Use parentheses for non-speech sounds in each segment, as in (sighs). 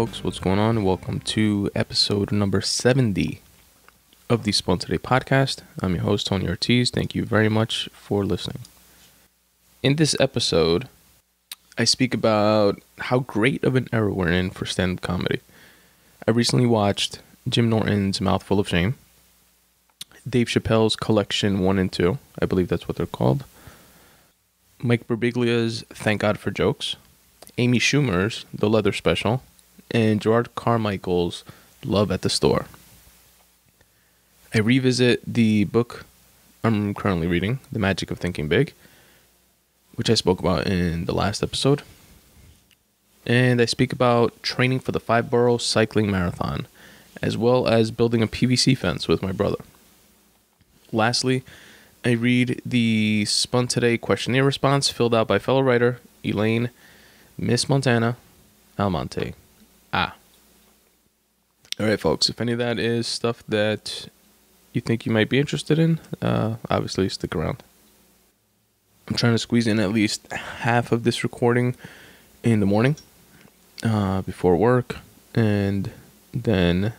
Folks? What's going on? Welcome to episode number 70 of the Spun Today podcast. I'm your host, Tony Ortiz. Thank you very much for listening. In this episode, I speak about how great of an era we're in for stand up comedy. I recently watched Jim Norton's Mouthful of Shame, Dave Chappelle's Collection 1 and 2, I believe that's what they're called, Mike Birbiglia's Thank God for Jokes, Amy Schumer's The Leather Special, and Jerrod Carmichael's Love at the Store. I revisit the book I'm currently reading, The Magic of Thinking Big, which I spoke about in the last episode. And I speak about training for the five borough cycling marathon, as well as building a PVC fence with my brother. Lastly, I read the Spun Today questionnaire response filled out by fellow writer Elaine Miss Montana Almonte. Ah. All right, folks. If any of that is stuff that you think you might be interested in, uh, obviously stick around. I'm trying to squeeze in at least half of this recording in the morning uh, before work, and then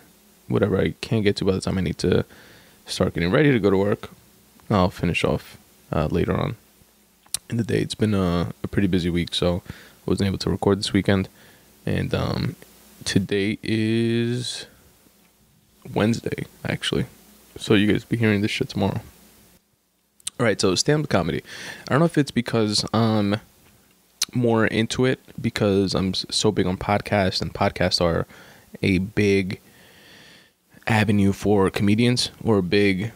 whatever I can't get to by the time I need to start getting ready to go to work, I'll finish off uh, later on in the day. It's been a, a, pretty busy week, so I wasn't able to record this weekend. And um, today is Wednesday, actually. So you guys be hearing this shit tomorrow. All right, so stand up comedy. I don't know if it's because I'm more into it because I'm so big on podcasts and podcasts are a big avenue for comedians or a big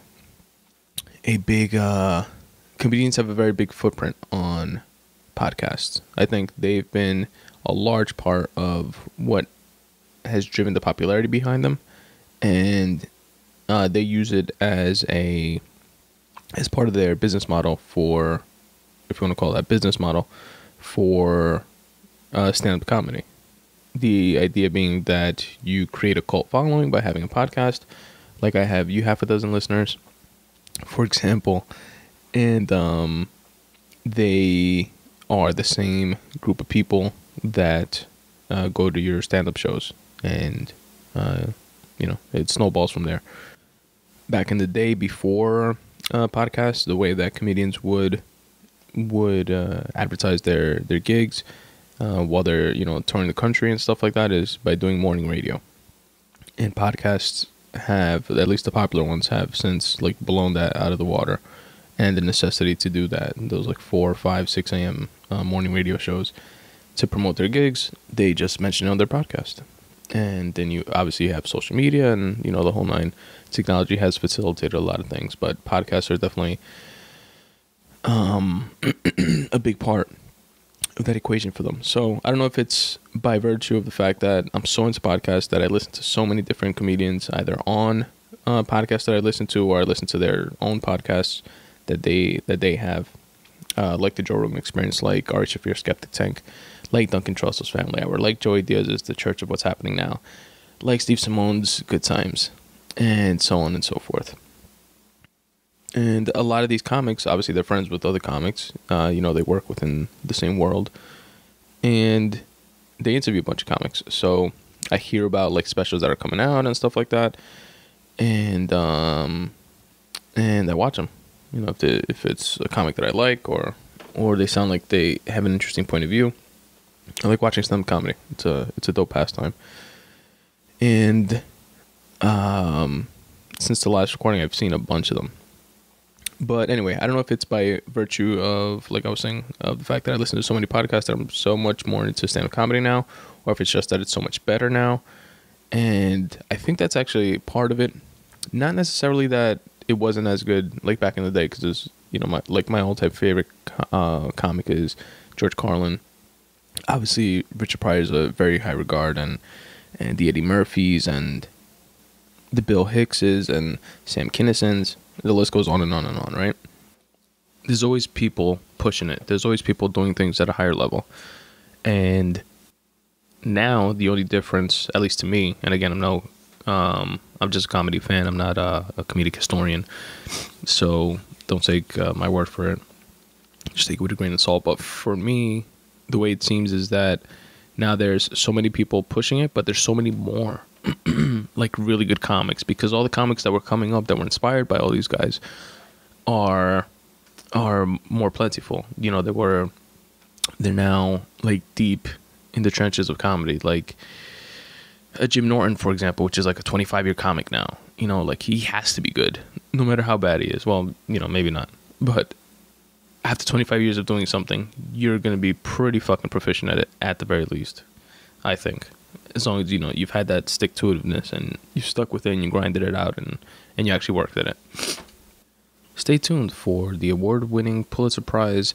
a big uh comedians have a very big footprint on podcasts. I think they've been a large part of what has driven the popularity behind them and uh, they use it as a as part of their business model for, if you want to call that business model, for uh, stand-up comedy. The idea being that you create a cult following by having a podcast, like I have you half a dozen listeners, for example, and um, they are the same group of people that uh, go to your stand-up shows, and uh, you know it snowballs from there. Back in the day, before uh, podcast, the way that comedians would would uh, advertise their their gigs uh, while they're you know touring the country and stuff like that is by doing morning radio. And podcasts have at least the popular ones have since like blown that out of the water, and the necessity to do that those like four, five, six a.m. Uh, morning radio shows to promote their gigs. They just mention it on their podcast and then you obviously have social media and you know the whole nine. Technology has facilitated a lot of things but podcasts are definitely um, (clears throat) a big part of that equation for them. So i don't know if it's by virtue of the fact that i'm so into podcasts that i listen to so many different comedians either on uh, podcasts that i listen to or i listen to their own podcasts that they that they have. Uh, like the joe rogan experience like ari shaffir skeptic tank like Duncan Trussell's Family Hour, like Joey Diaz's The Church of What's Happening Now, like Steve Simeone's Good Times, and so on and so forth. And a lot of these comics, obviously, they're friends with other comics. Uh, you know, they work within the same world, and they interview a bunch of comics. So I hear about like specials that are coming out and stuff like that, and um, and I watch them. You know, if they, if it's a comic that I like, or or they sound like they have an interesting point of view. I like watching stand up comedy. It's a it's a dope pastime. And um, since the last recording, I've seen a bunch of them. But anyway, I don't know if it's by virtue of, like I was saying, of the fact that I listen to so many podcasts that I'm so much more into stand up comedy now, or if it's just that it's so much better now. And I think that's actually part of it. Not necessarily that it wasn't as good like back in the day, because you know my like my all time favorite uh, comic is George Carlin obviously Richard Pryor is a very high regard, and and the Eddie Murphys and the Bill Hickses and Sam Kinisons. The list goes on and on and on, right? There's always people pushing it. There's always people doing things at a higher level, and now the only difference, at least to me, and again, I'm no, um, I'm just a comedy fan. I'm not a, a comedic historian, so don't take uh, my word for it. Just take it with a grain of salt. But for me, the way it seems is that Now there's so many people pushing it, but there's so many more (clears throat) like really good comics because all the comics that were coming up that were inspired by all these guys are are more plentiful. You know, they were they're now like deep in the trenches of comedy. Like a Jim Norton, for example, which is like a 25 year comic now. You know, like he has to be good, no matter how bad he is. Well, you know, maybe not, but after 25 years of doing something, you're going to be pretty fucking proficient at it at the very least. I think. As long as you know you've had that stick to itiveness and you stuck with it and you grinded it out and, and you actually worked at it. Stay tuned for the award winning Pulitzer Prize,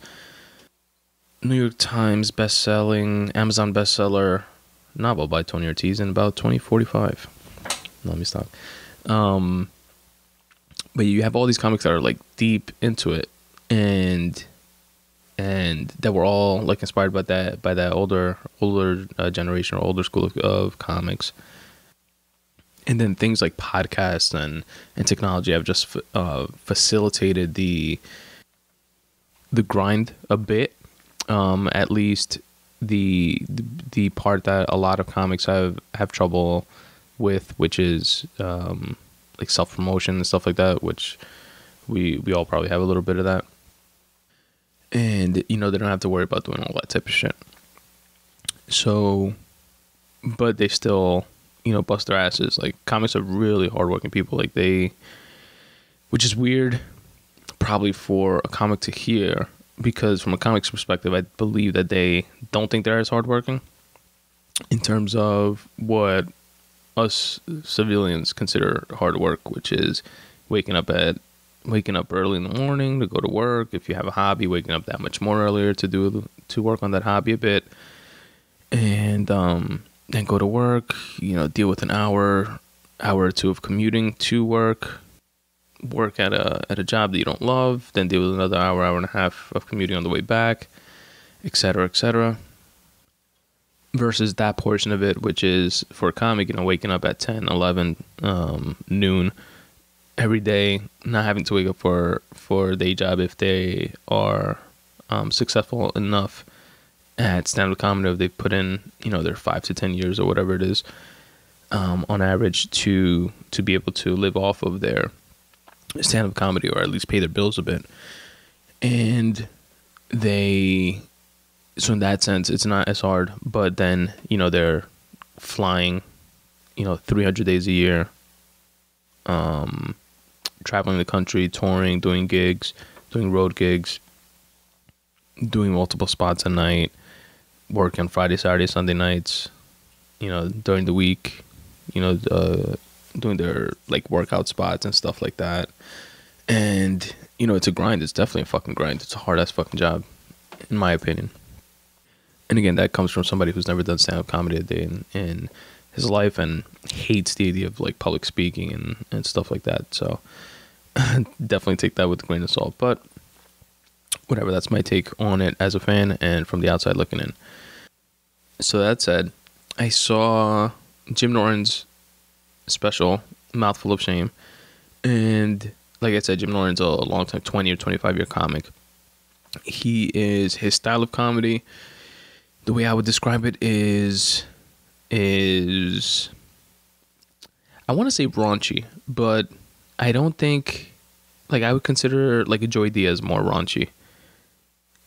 New York Times best-selling, Amazon bestseller novel by Tony Ortiz in about 2045. Let me stop. Um, but you have all these comics that are like deep into it and and that were all like inspired by that by that older older uh, generation or older school of, of, comics. And then things like podcasts and and technology have just uh, facilitated the the grind a bit. Um, at least the the part that a lot of comics have have trouble with which is um, like self promotion and stuff like that which we we all probably have a little bit of that and you know they don't have to worry about doing all that type of shit. So, but they still, you know, bust their asses. Like comics are really hardworking people. Like they, which is weird, probably for a comic to hear because from a comics perspective, I believe that they don't think they're as hardworking in terms of what us civilians consider hard work, which is waking up at waking up early in the morning to go to work. If you have a hobby, waking up that much more earlier to do to work on that hobby a bit, and um, then go to work. You know, deal with an hour, hour or two of commuting to work. Work at a at a job that you don't love, then deal with another hour, hour and a half of commuting on the way back, etc., etc. Versus that portion of it, which is for a comic, you know, waking up at 10, 11, um, noon, every day, not having to wake up for for day job if they are um, successful enough at stand-up comedy. If they put in, you know, their five to ten years or whatever it is, um, on average, to to be able to live off of their stand-up comedy or at least pay their bills a bit, and they. So in that sense, it's not as hard. But then, you know, they're flying, you know, 300 days a year um, traveling the country, touring, doing gigs, doing road gigs, doing multiple spots a night, working Friday, Saturday, Sunday nights, you know, during the week, you know, uh, doing their like workout spots and stuff like that. And, you know, it's a grind. It's definitely a fucking grind. It's a hard ass fucking job, in my opinion. And again, that comes from somebody who's never done stand up comedy a day in, in his life and hates the idea of like public speaking and, and stuff like that. So, (laughs) definitely take that with a grain of salt. But whatever, that's my take on it as a fan and from the outside looking in. So that said, I saw Jim Norton's special, Mouthful of Shame, and like I said, Jim Norton's a long time, twenty or twenty five year comic. He is his style of comedy. The way I would describe it is is I want to say raunchy, but I don't think like I would consider like a Joey Diaz more raunchy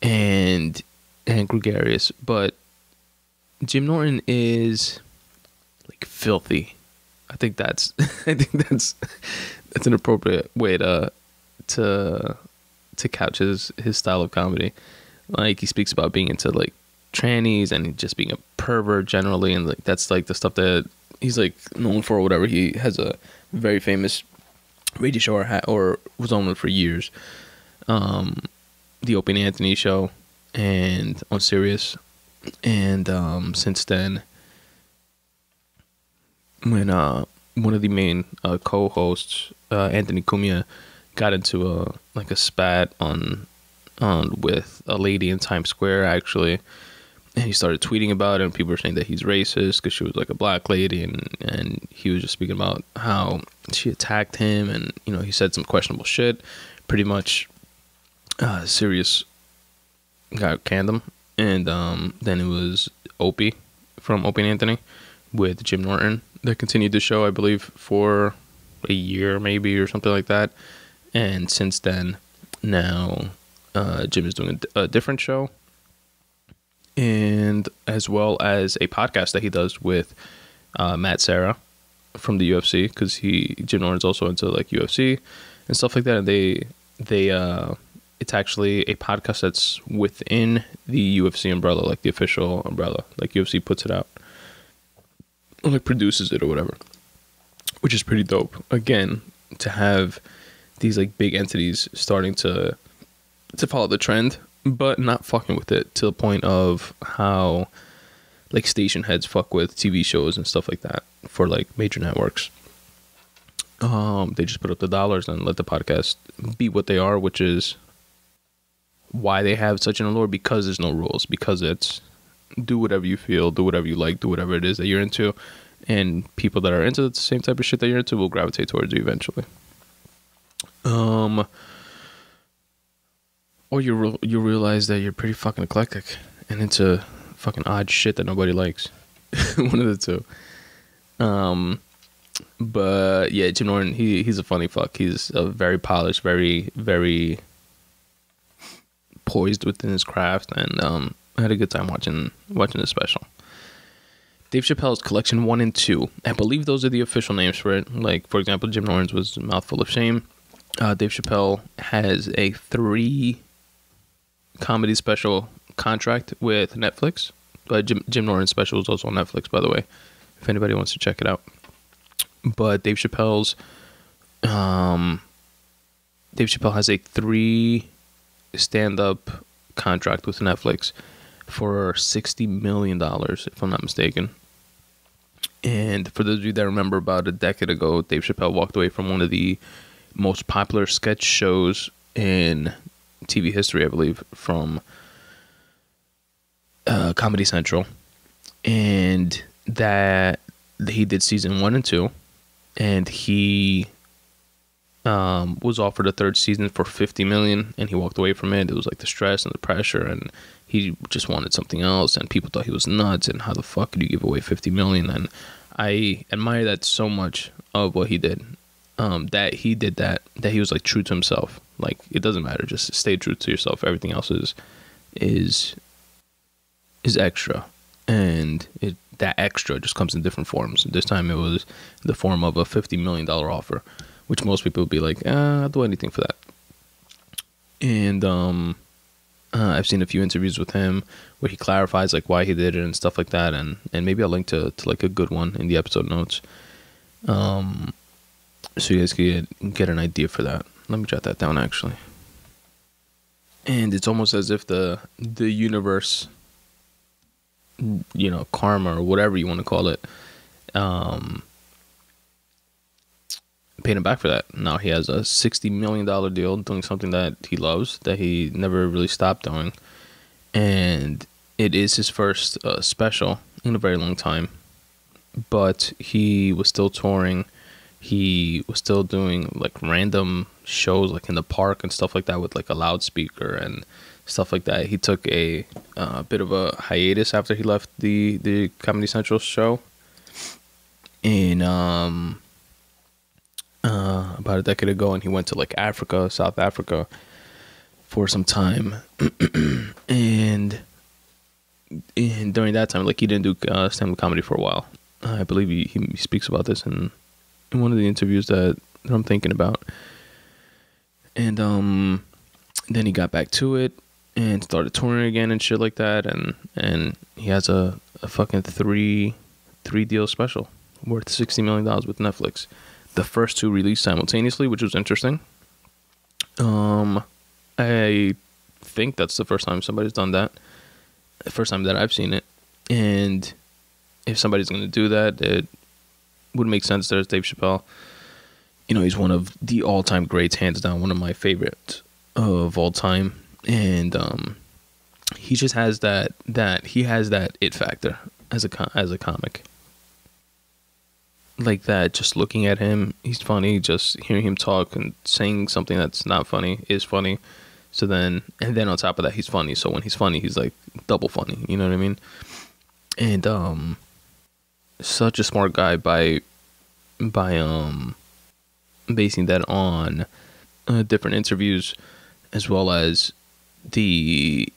and and gregarious, but Jim Norton is like filthy. I think that's (laughs) I think that's that's an appropriate way to to to couch his his style of comedy. Like he speaks about being into like trannies and just being a pervert generally, and like that's like the stuff that he's like known for or whatever. He has a very famous radio show or, was on it for years. Um, the Opie and Anthony show and on Sirius. And um, since then, when uh, one of the main uh, co-hosts, uh, Anthony Cumia, got into a like a spat on on with a lady in Times Square actually, he started tweeting about it, and people were saying that he's racist because she was like a black lady, and and he was just speaking about how she attacked him, and you know he said some questionable shit. Pretty much, uh, Sirius got canned him, and um, then it was Opie from Opie and Anthony with Jim Norton. that continued the show, I believe, for a year maybe or something like that. And since then, now uh, Jim is doing a different show, and as well as a podcast that he does with uh, Matt Serra from the UFC because he Jim Norton's also into like UFC and stuff like that. And they they uh, it's actually a podcast that's within the UFC umbrella, like the official umbrella. Like UFC puts it out, or like produces it or whatever, which is pretty dope. Again, to have these like big entities starting to to follow the trend, but not fucking with it to the point of how like station heads fuck with TV shows and stuff like that for like major networks. Um, they just put up the dollars and let the podcast be what they are, which is why they have such an allure because there's no rules, because it's do whatever you feel, do whatever you like, do whatever it is that you're into, and people that are into the same type of shit that you're into will gravitate towards you eventually. Um, or you re- you realize that you're pretty fucking eclectic and into fucking odd shit that nobody likes. (laughs) One of the two. Um, but yeah, Jim Norton, he he's a funny fuck. He's a very polished, very very poised within his craft, and um, I had a good time watching watching the special. Dave Chappelle's Collection One and Two. I believe those are the official names for it. Like for example, Jim Norton's was Mouthful of Shame. Uh, Dave Chappelle has a three comedy special contract with Netflix. Uh, Jim, Jim Norton's special is also on Netflix, by the way, if anybody wants to check it out. But Dave Chappelle's, um, Dave Chappelle has a three stand-up contract with Netflix for sixty million dollars, if I'm not mistaken. And for those of you that remember, about a decade ago, Dave Chappelle walked away from one of the most popular sketch shows in TV history, I believe, from uh, Comedy Central, and that he did season one and two, and he um, was offered a third season for 50 million. And he walked away from it. It was like the stress and the pressure. And he just wanted something else. And people thought he was nuts. And how the fuck could you give away 50 million? And i admire that so much of what he did um, that he did that that he was like true to himself. Like it doesn't matter. Just stay true to yourself. Everything else is is is extra. And it that extra just comes in different forms. This time it was the form of a 50 million dollar offer which most people would be like, ah, I'll do anything for that. And um, uh, I've seen a few interviews with him where he clarifies like why he did it and stuff like that, and and maybe I'll link to to like a good one in the episode notes, um, so you guys can get, get an idea for that. Let me jot that down actually. And it's almost as if the the universe, you know, karma or whatever you want to call it, um, paid him back for that. Now he has a sixty million dollar deal doing something that he loves that he never really stopped doing, and it is his first uh, special in a very long time. But he was still touring. He was still doing like random shows, like in the park and stuff like that, with like a loudspeaker and stuff like that. He took a uh, bit of a hiatus after he left the the Comedy Central show, and um uh, about a decade ago, and he went to like Africa, South Africa, for some time, (clears throat) and and during that time, like he didn't do uh, stand-up comedy for a while. I believe he, he speaks about this in in one of the interviews that, that I'm thinking about, and um, then he got back to it and started touring again and shit like that, and and he has a, a fucking three three deal special worth sixty million dollars with Netflix the first two released simultaneously, which was interesting. Um, I think that's the first time somebody's done that. The first time that I've seen it, and if somebody's going to do that, it would make sense. There's Dave Chappelle. You know, he's one of the all-time greats, hands down, one of my favorites of all time, and um, he just has that that he has that it factor as a as a comic. Like that just looking at him he's funny just hearing him talk and saying something that's not funny is funny. So then and then on top of that he's funny. So when he's funny he's like double funny. You know what i mean? And um, such a smart guy by by um basing that on uh, different interviews as well as the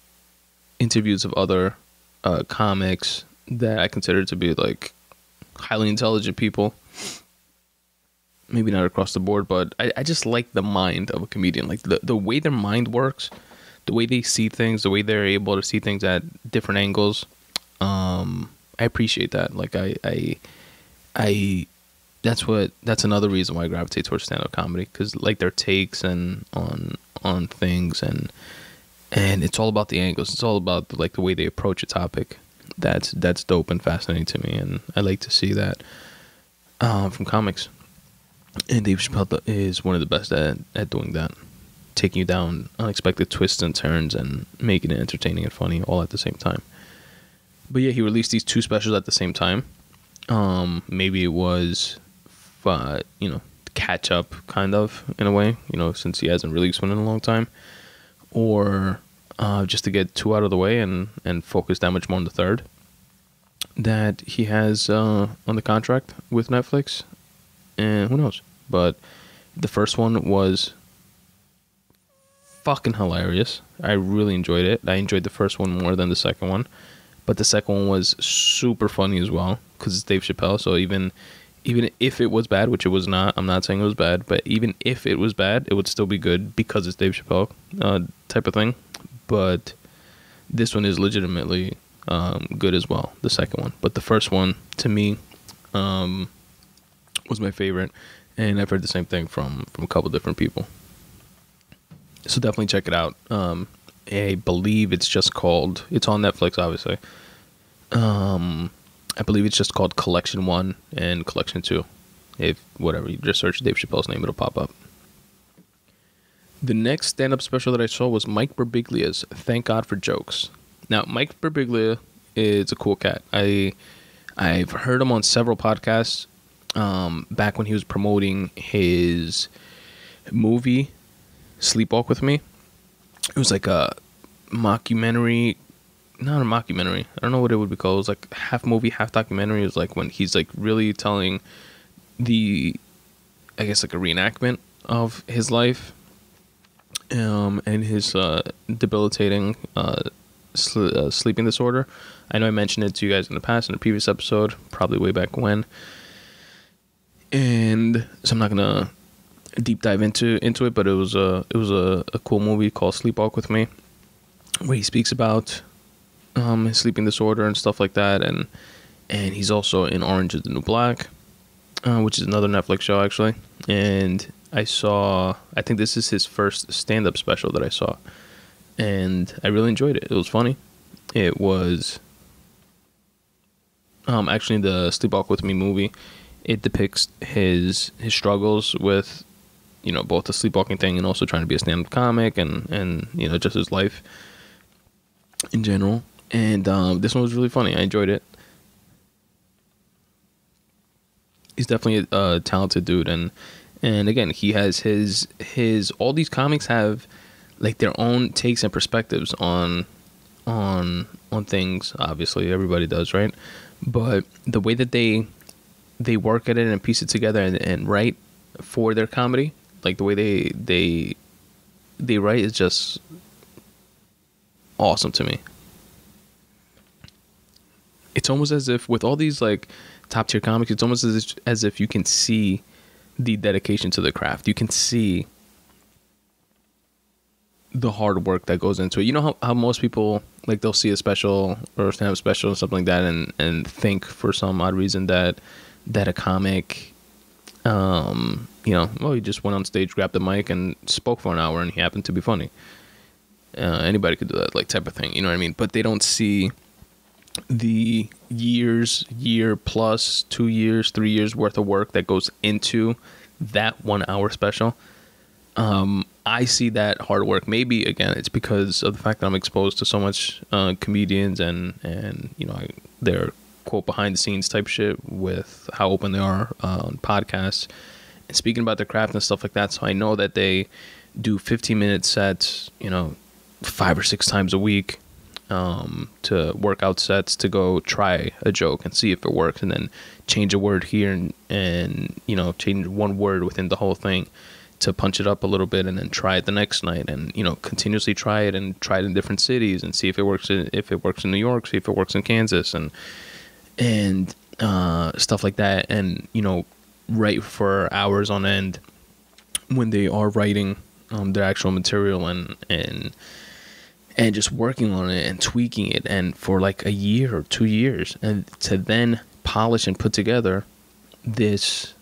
interviews of other uh, comics that I consider to be like highly intelligent people. Maybe not across the board, but I, I just like the mind of a comedian. Like the, the way their mind works, the way they see things, the way they're able to see things at different angles. Um, I appreciate that. Like I, I, I, that's what that's another reason why I gravitate towards stand up comedy because like their takes and on on things and and it's all about the angles. It's all about like the way they approach a topic. That's that's dope and fascinating to me, and I like to see that um, from comics. And Dave Chappelle is one of the best at at doing that, taking you down unexpected twists and turns and making it entertaining and funny all at the same time. But yeah, he released these two specials at the same time. Um, maybe it was, uh, you know, catch up kind of in a way, you know, since he hasn't released one in a long time or uh, just to get two out of the way and, and focus that much more on the third that he has uh, on the contract with Netflix. And who knows? But the first one was fucking hilarious. I really enjoyed it. I enjoyed the first one more than the second one. But the second one was super funny as well because it's Dave Chappelle. So even even if it was bad, which it was not, I'm not saying it was bad, but even if it was bad, it would still be good because it's Dave Chappelle uh, type of thing. But this one is legitimately um, good as well, the second one. But the first one, to me, um, was my favorite, and I've heard the same thing from from a couple different people. So definitely check it out. Um, I believe it's just called. It's on Netflix, obviously. Um, I believe it's just called Collection One and Collection Two. If whatever you just search Dave Chappelle's name, it'll pop up. The next stand-up special that I saw was Mike Birbiglia's "Thank God for Jokes." Now, Mike Birbiglia is a cool cat. I I've heard him on several podcasts. Um, back when he was promoting his movie "Sleepwalk with Me," it was like a mockumentary not a mockumentary. I don't know what it would be called. It was like half movie, half documentary. It was like when he's like really telling the, I guess like a reenactment of his life, um, and his uh, debilitating uh, sl- uh, sleeping disorder. I know I mentioned it to you guys in the past in a previous episode, probably way back when. And so I'm not gonna deep dive into into it, but it was a it was a, a cool movie called Sleepwalk with Me, where he speaks about um, his sleeping disorder and stuff like that, and and he's also in Orange Is the New Black, uh, which is another Netflix show actually. And I saw, I think this is his first stand-up special that I saw, and I really enjoyed it. It was funny. It was um, actually the Sleepwalk with Me movie. It depicts his his struggles with you know both the sleepwalking thing and also trying to be a stand-up comic and and you know just his life in general and um, this one was really funny. I enjoyed it. He's definitely a, a talented dude, and and again, he has his his all these comics have like their own takes and perspectives on on on things. Obviously, everybody does, right? But the way that they they work at it and piece it together and, and write for their comedy, like the way they they they write is just awesome to me it's almost as if with all these like top tier comics, it's almost as if, as if you can see the dedication to the craft. You can see the hard work that goes into it. You know how, how most people like they'll see a special or stand up special or something like that and, and think for some odd reason that that a comic um you know, well he just went on stage, grabbed the mic and spoke for an hour and he happened to be funny. Uh, anybody could do that like type of thing, you know what I mean? But they don't see the years, year plus, two years, three years worth of work that goes into that one hour special. Um, I see that hard work. Maybe again, it's because of the fact that I'm exposed to so much uh, comedians and and you know their quote behind the scenes type shit with how open they are uh, on podcasts speaking about their craft and stuff like that. So I know that they do 15 minute sets, you know, five or six times a week um, to work out sets to go try a joke and see if it works, and then change a word here and and you know change one word within the whole thing to punch it up a little bit, and then try it the next night, and you know continuously try it and try it in different cities and see if it works. In, if it works in New York, see if it works in Kansas, and and uh, stuff like that, and you know write for hours on end when they are writing um, their actual material and and and just working on it and tweaking it and for like a year or two years and to then polish and put together this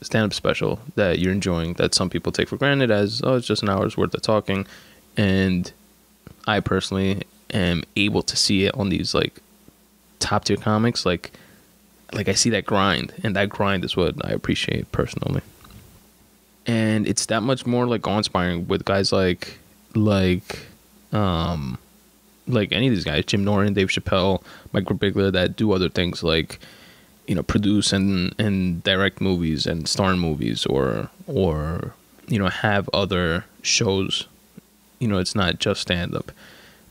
stand-up special that you're enjoying that some people take for granted as oh it's just an hour's worth of talking. And i personally am able to see it on these like top tier comics like like i see that grind and that grind is what i appreciate personally. And it's that much more like awe-inspiring with guys like like um like any of these guys jim norton dave chappelle mike birbiglia that do other things like you know produce and and direct movies and star in movies or or you know have other shows. You know it's not just stand up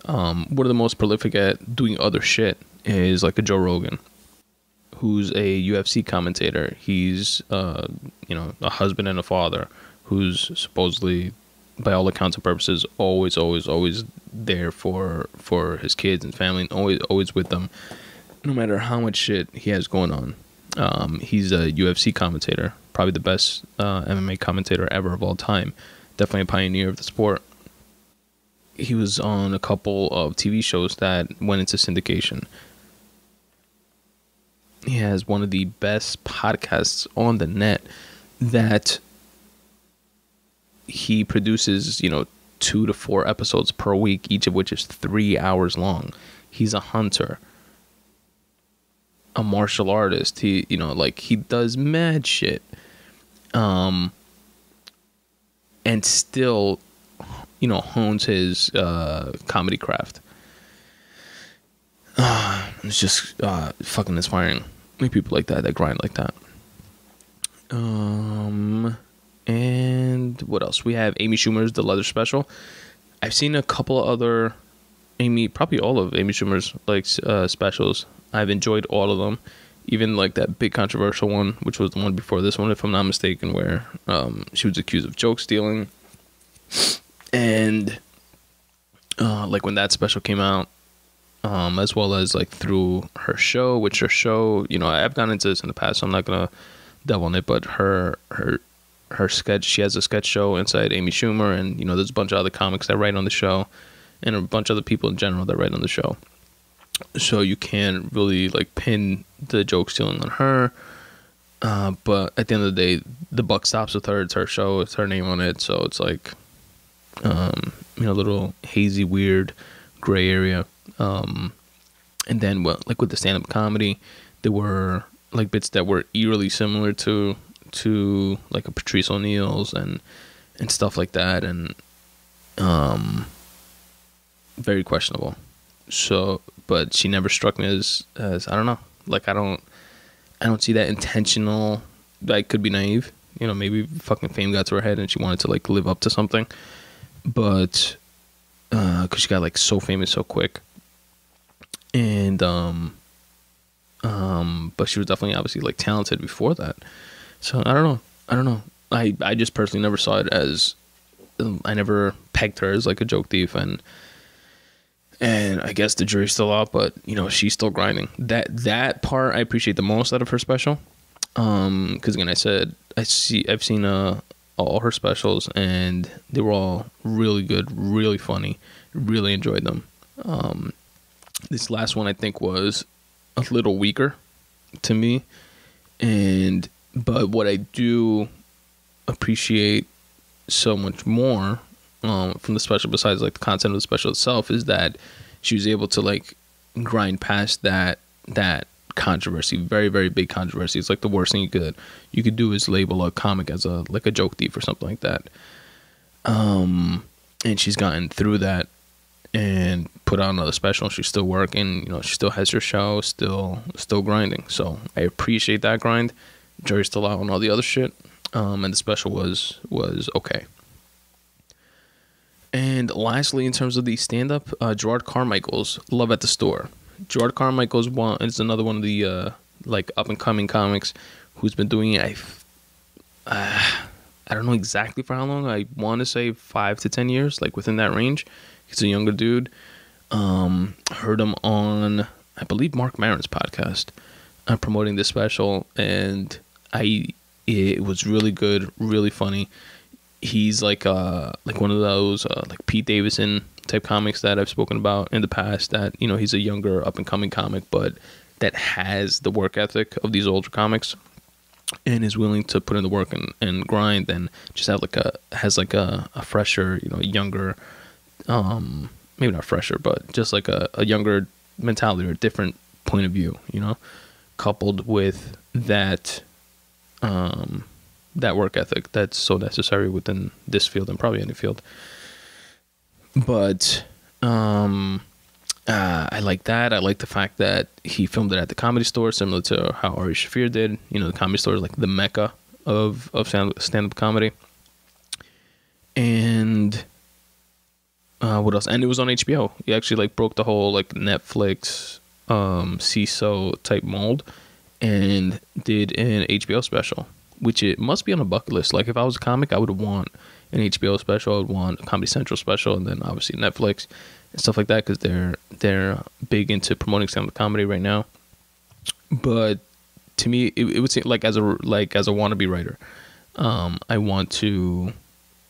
um one of the most prolific at doing other shit is like a joe rogan who's a UFC commentator. He's uh, you know a husband and a father who's supposedly, by all accounts and purposes, always, always, always there for for his kids and family, and always, always with them, no matter how much shit he has going on. Um, he's a UFC commentator, probably the best uh, MMA commentator ever of all time. Definitely a pioneer of the sport. He was on a couple of TV shows that went into syndication he has one of the best podcasts on the net that he produces, you know, two to four episodes per week, each of which is three hours long. He's a hunter, a martial artist. He, you know, like he does mad shit. Um, and still, you know, hones his uh, comedy craft. Uh, (sighs) it's just uh, fucking inspiring meet people like that that grind like that. Um, and what else? We have Amy Schumer's The Leather Special. I've seen a couple other Amy, probably all of Amy Schumer's like uh, specials. I've enjoyed all of them, even like that big controversial one, which was the one before this one, if I'm not mistaken, where um, she was accused of joke stealing. And uh, like when that special came out, um, as well as like through her show, which her show, you know, I've gone into this in the past, so I'm not gonna delve on it, but her her her sketch, she has a sketch show inside Amy Schumer, and you know, there's a bunch of other comics that write on the show, and a bunch of other people in general that write on the show. So you can't really like pin the joke stealing on her. Uh, but at the end of the day, the buck stops with her. It's her show. It's her name on it. So it's like, um, you know, a little hazy, weird, gray area. Um, and then, well, like with the stand-up comedy, there were like bits that were eerily similar to to like a Patrice O'Neal's and and stuff like that, and um, very questionable. So, but she never struck me as as I don't know, like I don't I don't see that intentional. That could be naive, you know. Maybe fucking fame got to her head and she wanted to like live up to something, but because uh, she got like so famous so quick and um um but she was definitely obviously like talented before that. So i don't know. I don't know. I i just personally never saw it as um, i never pegged her as like a joke thief. And and i guess the jury's still out but you know she's still grinding. That that part i appreciate the most out of her special. Um because again i said i see i've seen uh all her specials and they were all really good really funny. Really enjoyed them. Um this last one I think was a little weaker to me. And but what I do appreciate so much more um, from the special, besides like the content of the special itself, is that she was able to like grind past that that controversy, very very big controversy. It's like the worst thing you could you could do is label a comic as a like a joke thief or something like that. Um, and she's gotten through that and put out another special. She's still working. You know, she still has her show, still still grinding. So I appreciate that grind. Jury's still out on all the other shit, um, and the special was was okay. And lastly, in terms of the stand up, uh, Jerrod Carmichael's Love at the Store. Jerrod Carmichael's one is another one of the uh, like up and coming comics who's been doing it. I, uh, I don't know exactly for how long. I want to say five to ten years, like within that range. He's a younger dude. Um, heard him on, I believe, Marc Maron's podcast, uh, promoting this special, and I it was really good, really funny. He's like uh like one of those uh, like Pete Davidson type comics that I've spoken about in the past. That you know he's a younger up and coming comic, but that has the work ethic of these older comics and is willing to put in the work and, and grind and just have like a has like a, a fresher you know younger um maybe not fresher but just like a, a younger mentality or a different point of view you know coupled with that um that work ethic that's so necessary within this field and probably any field but um uh, I like that. I like the fact that he filmed it at the comedy store, similar to how Ari Shaffir did. You know, the comedy store is like the mecca of of stand up comedy. And uh, what else? And it was on HBO. He actually like broke the whole like Netflix, um, CISO type mold, and did an HBO special, which it must be on a bucket list. Like if I was a comic, I would want an HBO special. I would want a Comedy Central special, and then obviously Netflix and stuff like that because they're they're big into promoting stand-up comedy right now. But to me, it, it would seem like as a like as a wannabe writer, um, I want to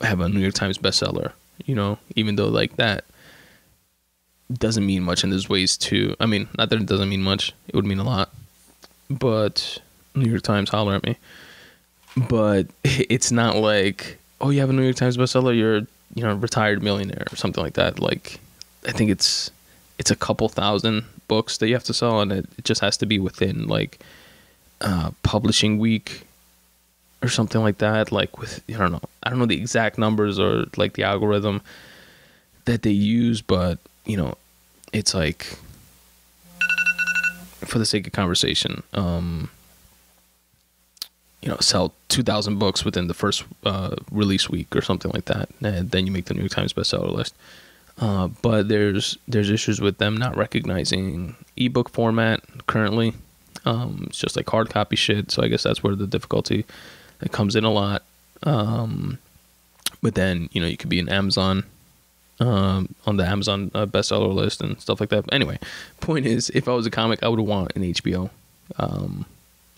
have a New York Times bestseller. You know, even though like that doesn't mean much, and there's ways to. I mean, not that it doesn't mean much; it would mean a lot. But New York Times holler at me. But (laughs) it's not like, oh, you have a New York Times bestseller, you're you know retired millionaire or something like that. Like I think it's it's a couple thousand books that you have to sell, and it, it just has to be within like uh, publishing week or something like that. Like with I don't know, I don't know the exact numbers or like the algorithm that they use, but you know, it's like for the sake of conversation, um, you know, sell two thousand books within the first uh, release week or something like that, and then you make the New York Times bestseller list. Uh, but there's there's issues with them not recognizing ebook format currently. Um, it's just like hard copy shit. So I guess that's where the difficulty it comes in a lot. Um, but then you know you could be in Amazon um, on the Amazon uh, bestseller list and stuff like that. But anyway, point is, if I was a comic, I would want an HBO um,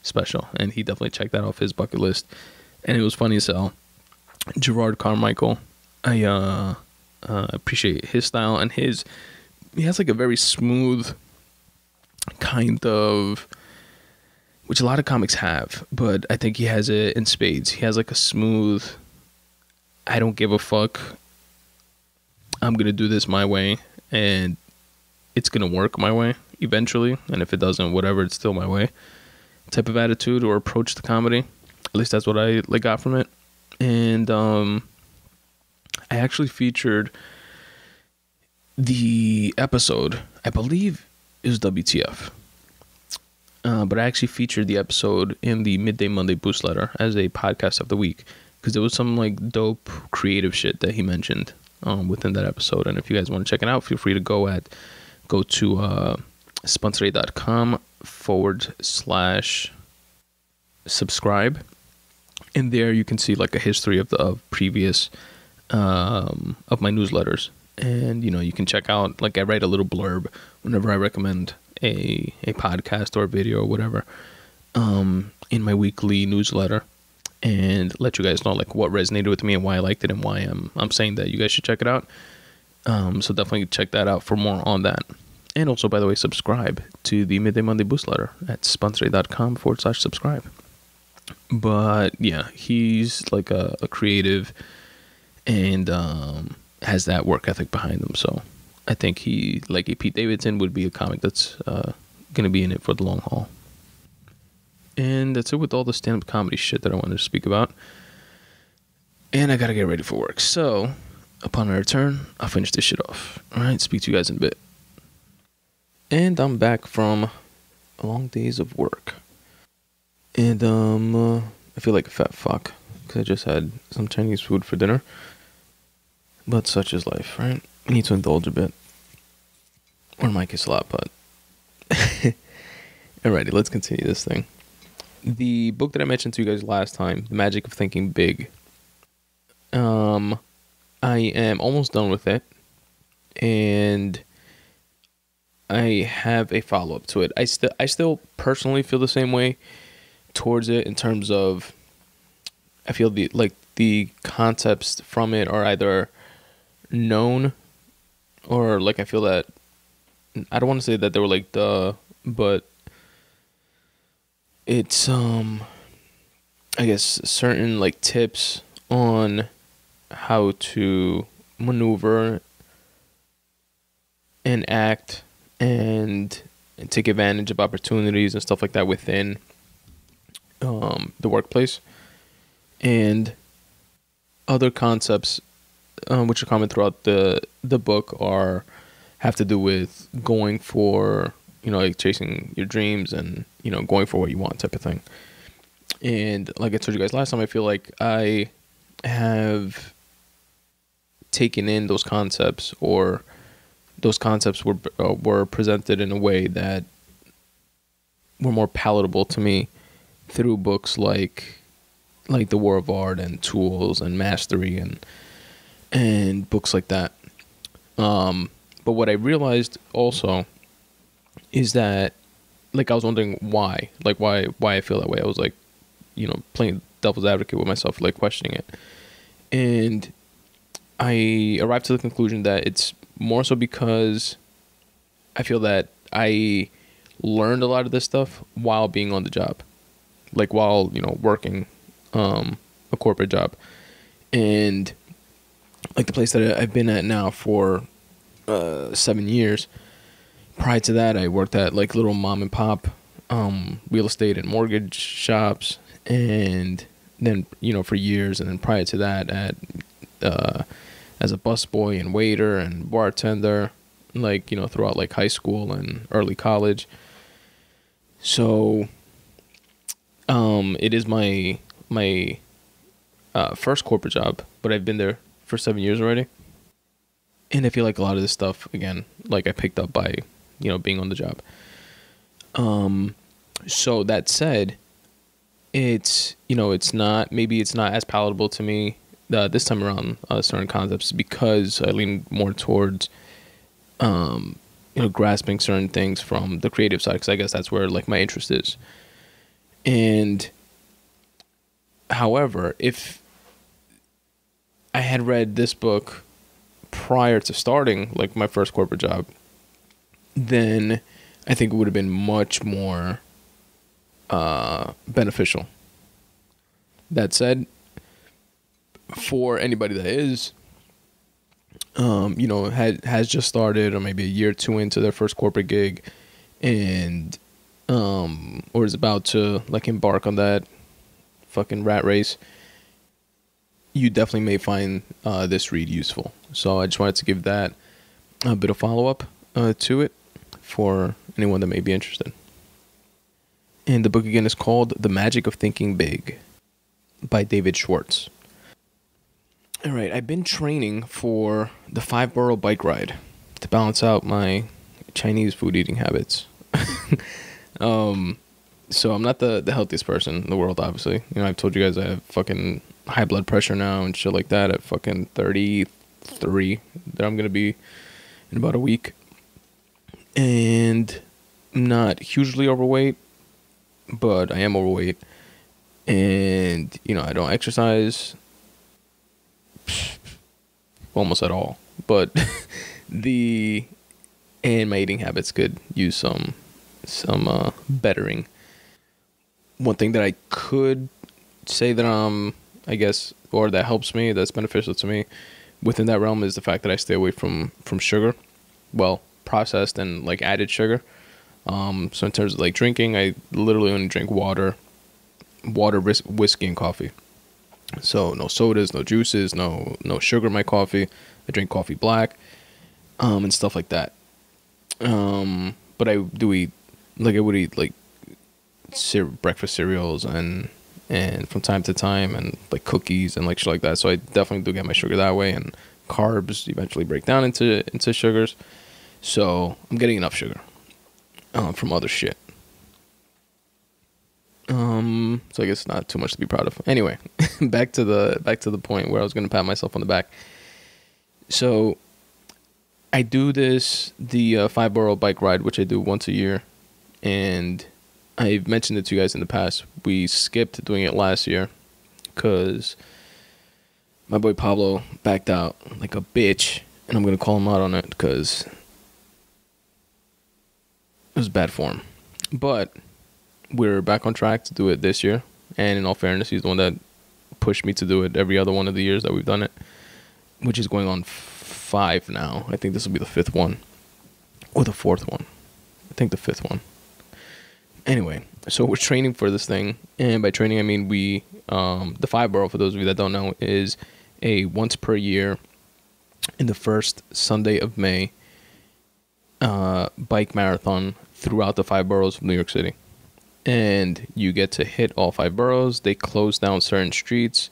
special, and he definitely checked that off his bucket list. And it was funny as hell. Jerrod Carmichael, I uh, uh, appreciate his style and his. He has like a very smooth kind of, which a lot of comics have, but I think he has it in spades. He has like a smooth. I don't give a fuck. I'm gonna do this my way, and it's gonna work my way eventually. And if it doesn't, whatever, it's still my way. Type of attitude or approach to comedy. At least that's what I like got from it. And um, I actually featured the episode, I believe is WTF. Uh, but I actually featured the episode in the Midday Monday Boost Letter as a podcast of the week because there was some like dope creative shit that he mentioned um, within that episode. And if you guys want to check it out, feel free to go at go to uh, spuntoday.com forward slash subscribe. And there you can see like a history of the of previous um, of my newsletters, and you know you can check out like I write a little blurb whenever I recommend a a podcast or a video or whatever um, in my weekly newsletter, and let you guys know like what resonated with me and why I liked it and why I'm I'm saying that you guys should check it out. Um, so definitely check that out for more on that. And also, by the way, subscribe to the Midday Monday Boost Letter at spuntoday.com forward slash subscribe. But yeah, he's like a, a creative and um, has that work ethic behind him. So I think he, like a Pete Davidson, would be a comic that's uh, going to be in it for the long haul. And that's it with all the stand up comedy shit that I wanted to speak about. And I got to get ready for work. So upon my return, I'll finish this shit off. All right, speak to you guys in a bit. And I'm back from long days of work. And um, uh, I feel like a fat fuck because I just had some Chinese food for dinner. But such is life, right? You need to indulge a bit. Or might kiss a lot, but. (laughs) Alrighty, let's continue this thing. The book that I mentioned to you guys last time, The Magic of Thinking Big. Um, I am almost done with it, and I have a follow up to it. I still, I still personally feel the same way towards it in terms of, I feel the like the concepts from it are either known or like I feel that I don't want to say that they were like the but it's um I guess certain like tips on how to maneuver and act and, and take advantage of opportunities and stuff like that within um, the workplace. And other concepts um, which are common throughout the the book are have to do with going for you know like chasing your dreams and you know going for what you want type of thing. And like i told you guys last time i feel like i have taken in those concepts or those concepts were uh, were presented in a way that were more palatable to me through books like like the war of art and tools and mastery and and books like that um but what i realized also is that like I was wondering why, like why why I feel that way. I was like, you know, playing devil's advocate with myself, like questioning it, and I arrived to the conclusion that it's more so because I feel that I learned a lot of this stuff while being on the job, like while you know working um, a corporate job, and like the place that I've been at now for uh, seven years prior to that, I worked at like little mom and pop um, real estate and mortgage shops, and then you know for years, and then prior to that, at uh, as a busboy and waiter and bartender, like you know throughout like high school and early college. So, um, it is my my uh, first corporate job, but I've been there for seven years already. And I feel like a lot of this stuff, again, like I picked up by you know, being on the job. Um, so that said, it's you know, it's not maybe it's not as palatable to me uh, this time around uh, certain concepts because I lean more towards, um, you know, grasping certain things from the creative side because I guess that's where like my interest is. And, however, if I had read this book prior to starting like my first corporate job then I think it would have been much more uh, beneficial. That said, for anybody that is, um, you know, had has just started or maybe a year or two into their first corporate gig, and um, or is about to like embark on that fucking rat race, you definitely may find uh, this read useful. So I just wanted to give that a bit of follow up uh, to it for anyone that may be interested. And the book again is called The Magic of Thinking Big by David Schwartz. All right, I've been training for the five borough bike ride to balance out my Chinese food eating habits. (laughs) um, so I'm not the, the healthiest person in the world, obviously. You know, I've told you guys I have fucking high blood pressure now and shit like that at fucking 33 that I'm going to be in about a week and I'm not hugely overweight, but I am overweight, and you know I don't exercise (laughs) almost at all. But (laughs) the and my eating habits could use some some uh, bettering. One thing that I could say that um I guess or that helps me that's beneficial to me within that realm is the fact that I stay away from from sugar. Well, processed and like added sugar. Um, so in terms of like drinking, I literally only drink water, water, whiskey, and coffee. So no sodas, no juices, no no sugar in my coffee. I drink coffee black, um, and stuff like that. Um, but I do eat like I would eat like breakfast cereals and and from time to time and like cookies and like shit like that. So I definitely do get my sugar that way and carbs eventually break down into into sugars. So I'm getting enough sugar um, from other shit. Um, so I guess not too much to be proud of. Anyway, (laughs) back to the back to the point where I was gonna pat myself on the back. So I do this the uh, five borough bike ride, which I do once a year, and I've mentioned it to you guys in the past. We skipped doing it last year because my boy Pablo backed out like a bitch, and I'm gonna call him out on it because it was bad form. But we're back on track to do it this year, and in all fairness, he's the one that pushed me to do it every other one of the years that we've done it, which is going on five now. I think this will be the fifth one, or the fourth one. I think the fifth one. Anyway, so we're training for this thing, and by training I mean we um, the five borough. For those of you that don't know, is a once per year in the first Sunday of May uh, bike marathon throughout the five boroughs of New York City. And you get to hit all five boroughs. They close down certain streets,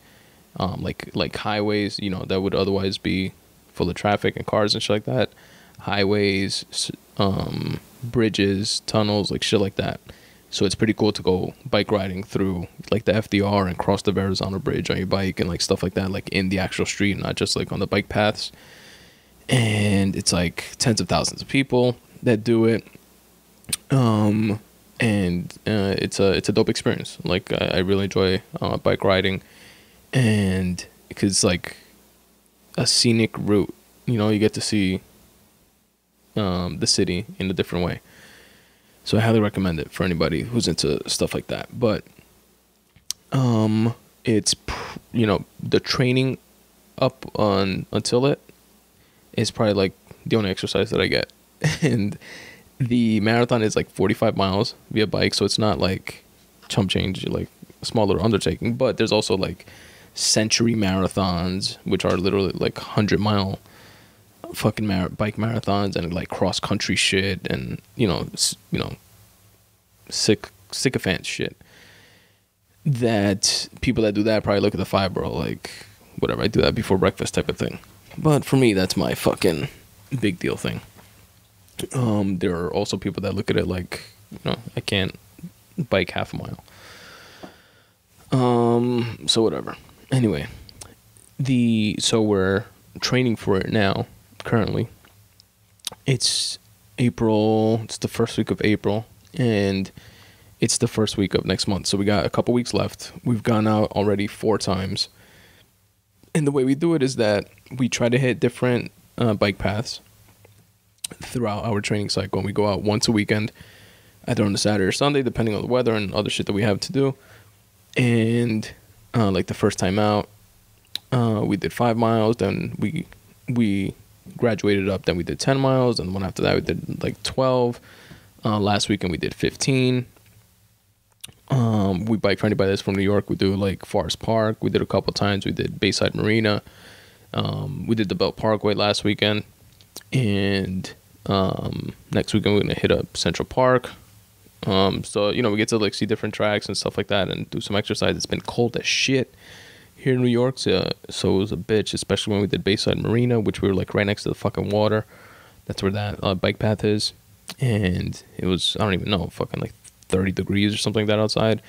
um, like like highways, you know, that would otherwise be full of traffic and cars and shit like that. Highways, um, bridges, tunnels, like shit like that. So it's pretty cool to go bike riding through like the FDR and cross the Verrazano Bridge on your bike and like stuff like that, like in the actual street, not just like on the bike paths. And it's like tens of thousands of people that do it. Um, and uh, it's a it's a dope experience. Like I, I really enjoy uh, bike riding, and because like a scenic route. You know, you get to see um, the city in a different way. So I highly recommend it for anybody who's into stuff like that. But um it's you know, the training up on until it is probably like the only exercise that I get. (laughs) and the marathon is like 45 miles via bike, so it's not like chump change like a small undertaking, but there's also like century marathons which are literally like 100 mile fucking mar- bike marathons and like cross country shit and you know you know sick sycophant shit that people that do that probably look at the five like whatever I do that before breakfast type of thing. But for me that's my fucking big deal thing. Um there are also people that look at it like you know I can't bike half a mile. Um so whatever. Anyway the so we're training for it now currently. It's April. It's the first week of April, and it's the first week of next month. So we got a couple weeks left. We've gone out already four times, and the way we do it is that we try to hit different uh, bike paths throughout our training cycle. And we go out once a weekend, either on a Saturday or Sunday, depending on the weather and other shit that we have to do. And uh, like the first time out, uh, we did five miles. Then we we graduated up. Then we did 10 miles, and one after that we did like 12. Uh, last weekend we did 15. Um, we bike for anybody that's from New York. We do like Forest Park. We did a couple times. We did Bayside Marina. Um, we did the Belt Parkway last weekend, and um, next weekend we're gonna hit up Central Park. Um, so you know we get to like see different tracks and stuff like that, and do some exercise. It's been cold as shit here in New York, so, so it was a bitch, especially when we did Bayside Marina, which we were like right next to the fucking water. That's where that uh, bike path is, and it was I don't even know, fucking like thirty degrees or something like that outside.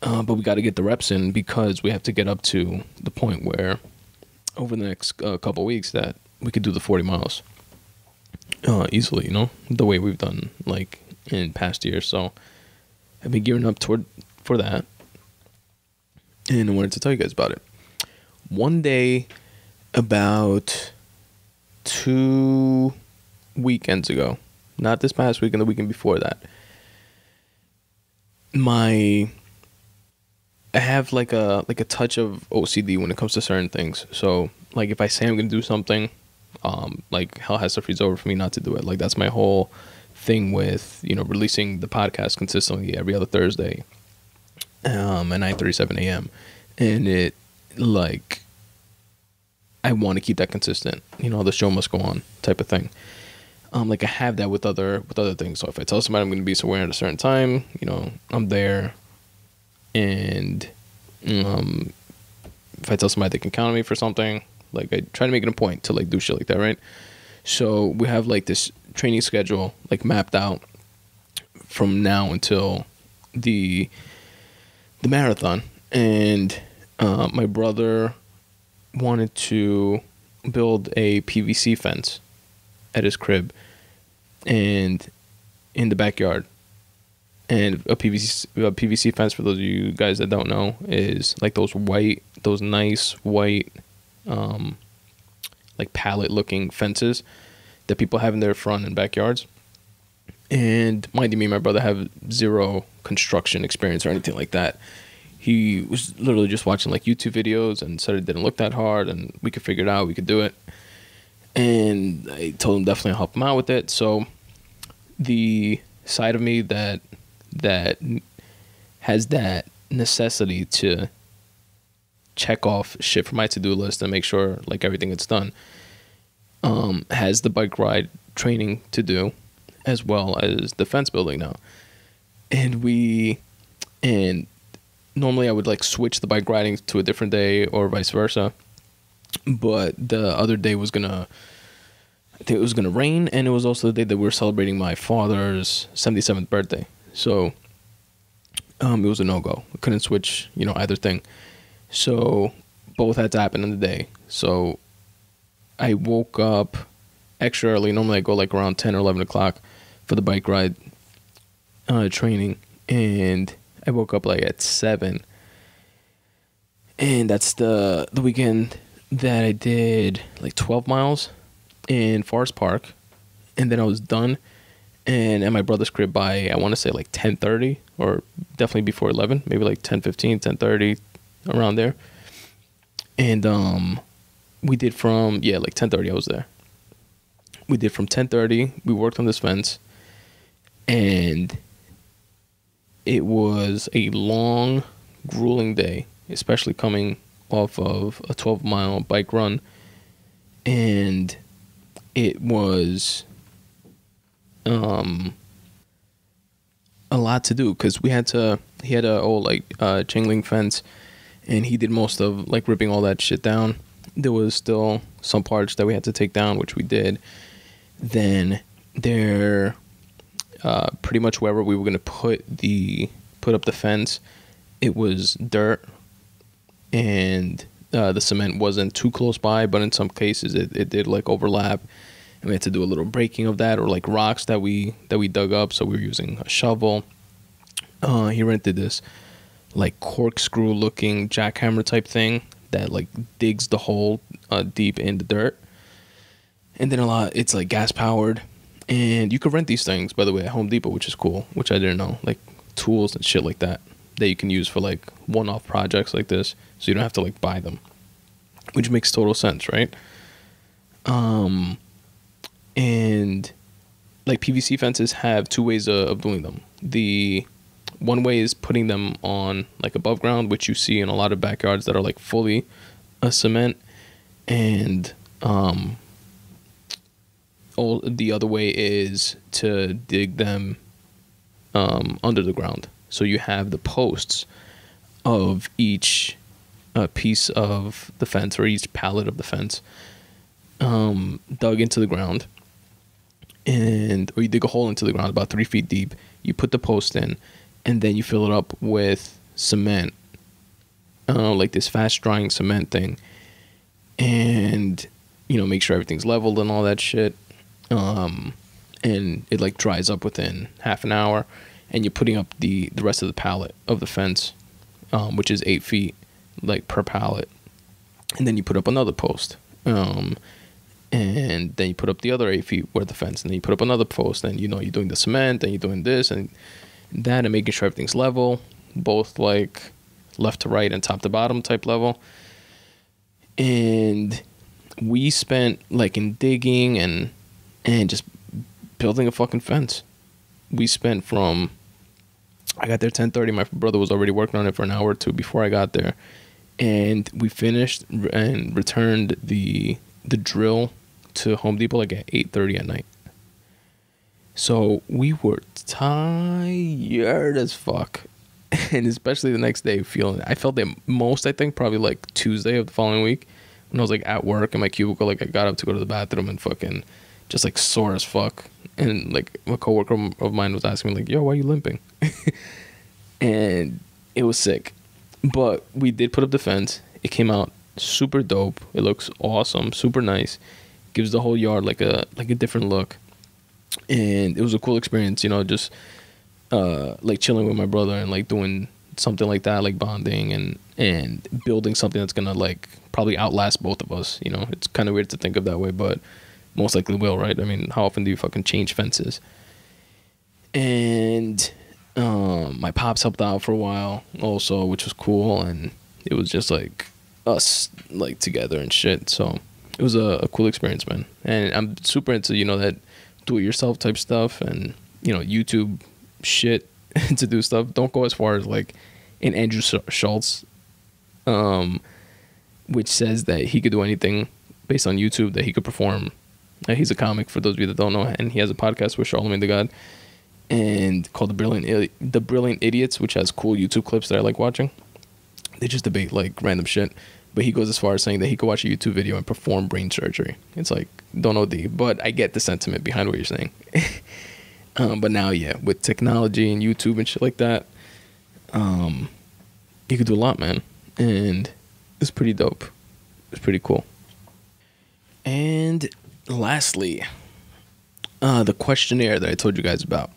Uh, but we got to get the reps in because we have to get up to the point where over the next uh, couple weeks that we could do the 40 miles uh, easily, you know, the way we've done like in past years. So I've been gearing up toward for that and I wanted to tell you guys about it. One day, about two weekends ago, not this past weekend, the weekend before that, my I have like a like a touch of OCD when it comes to certain things. So like if I say I'm gonna do something, um, like hell has to freeze over for me not to do it. Like that's my whole thing with you know releasing the podcast consistently every other Thursday um, at 9:37 a.m. and it like I want to keep that consistent. You know, the show must go on type of thing. Um, like I have that with other with other things. So if I tell somebody I'm going to be somewhere at a certain time, you know, I'm there. And um, if I tell somebody they can count on me for something, Like I try to make it a point to like do shit like that, right? So we have like this training schedule like mapped out from now until the the marathon, and uh, my brother wanted to build a PVC fence at his crib and in the backyard. And a PVC a PVC fence for those of you guys that don't know is like those white, those nice white, um, like pallet looking fences that people have in their front and backyards. And mind you, me and my brother have zero construction experience or anything like that. He was literally just watching like YouTube videos and said it didn't look that hard and we could figure it out, we could do it. And I told him definitely help him out with it. So the side of me that that has that necessity to check off shit from my to-do list and make sure like everything gets done um, has the bike ride training to do as well as the fence building now and we and normally i would like switch the bike riding to a different day or vice versa but the other day was gonna I think it was gonna rain, and it was also the day that we were celebrating my father's seventy seventh birthday. So, um, it was a no go. We couldn't switch, you know, either thing. So, both had to happen in the day. So, I woke up extra early. Normally, I go like around ten or eleven o'clock for the bike ride uh, training, and I woke up like at seven. And that's the the weekend that I did like twelve miles in Forest Park, and then I was done, and at my brother's crib by I want to say like ten thirty or definitely before eleven, maybe like 10, 15, 10 around there, and um, we did from yeah like ten thirty I was there. We did from ten thirty. We worked on this fence, and it was a long, grueling day, especially coming off of a twelve mile bike run, and it was um a lot to do because we had to he had a old like uh link fence and he did most of like ripping all that shit down. There was still some parts that we had to take down which we did. Then there uh pretty much wherever we were going to put the put up the fence it was dirt and uh, the cement wasn't too close by, but in some cases it, it did like overlap, and we had to do a little breaking of that, or like rocks that we that we dug up. So we were using a shovel. Uh, he rented this like corkscrew looking jackhammer type thing that like digs the hole uh, deep in the dirt, and then a lot it's like gas powered, and you could rent these things by the way at Home Depot, which is cool, which I didn't know, like tools and shit like that that you can use for like one-off projects like this so you don't have to like buy them which makes total sense right? Um and like pvc fences have two ways of, doing them. The one way is putting them on like above ground which you see in a lot of backyards that are like fully a cement and um the other way is to dig them um under the ground so you have the posts of each uh, piece of the fence or each pallet of the fence um, dug into the ground. And or you dig a hole into the ground about three feet deep. You put the post in, and then you fill it up with cement, uh, like this fast drying cement thing, and you know make sure everything's leveled and all that shit. Um, and it like dries up within half an hour and you're putting up the the rest of the pallet of the fence, um, which is eight feet, like per pallet, and then you put up another post, um, and then you put up the other eight feet where the fence, and then you put up another post, and you know you're doing the cement, and you're doing this and that, and making sure everything's level, both like left to right and top to bottom type level, and we spent like in digging and and just building a fucking fence. We spent from I got there 10:30. My brother was already working on it for an hour or two before I got there, and we finished and returned the the drill to Home Depot like at 8:30 at night. So we were tired as fuck, (laughs) and especially the next day feeling. I felt it most. I think probably like Tuesday of the following week, when I was like at work in my cubicle, like I got up to go to the bathroom and fucking just like sore as fuck. And like a coworker of mine was asking me like, "Yo, why are you limping?" (laughs) and it was sick. But we did put up the fence. It came out super dope. It looks awesome, super nice. Gives the whole yard like a like a different look. And it was a cool experience, you know, just uh like chilling with my brother and like doing something like that, like bonding and and building something that's gonna like probably outlast both of us. You know, it's kind of weird to think of that way, but most likely will, right? I mean, how often do you fucking change fences? And um, my pops helped out for a while also, which was cool, and it was just like us like together and shit. So it was a, a cool experience, man. And I'm super into you know that do it yourself type stuff and you know YouTube shit (laughs) to do stuff. Don't go as far as like in Andrew Schulz, um, which says that he could do anything based on YouTube that he could perform. Uh, he's a comic for those of you that don't know, and he has a podcast with Charlemagne the God, and called the Brilliant the Brilliant Idiots, which has cool YouTube clips that I like watching. They just debate like random shit, but he goes as far as saying that he could watch a YouTube video and perform brain surgery. It's like don't know the, but I get the sentiment behind what you're saying. (laughs) um, but now, yeah, with technology and YouTube and shit like that, um, you could do a lot, man, and it's pretty dope. It's pretty cool. And lastly, uh, the questionnaire that I told you guys about.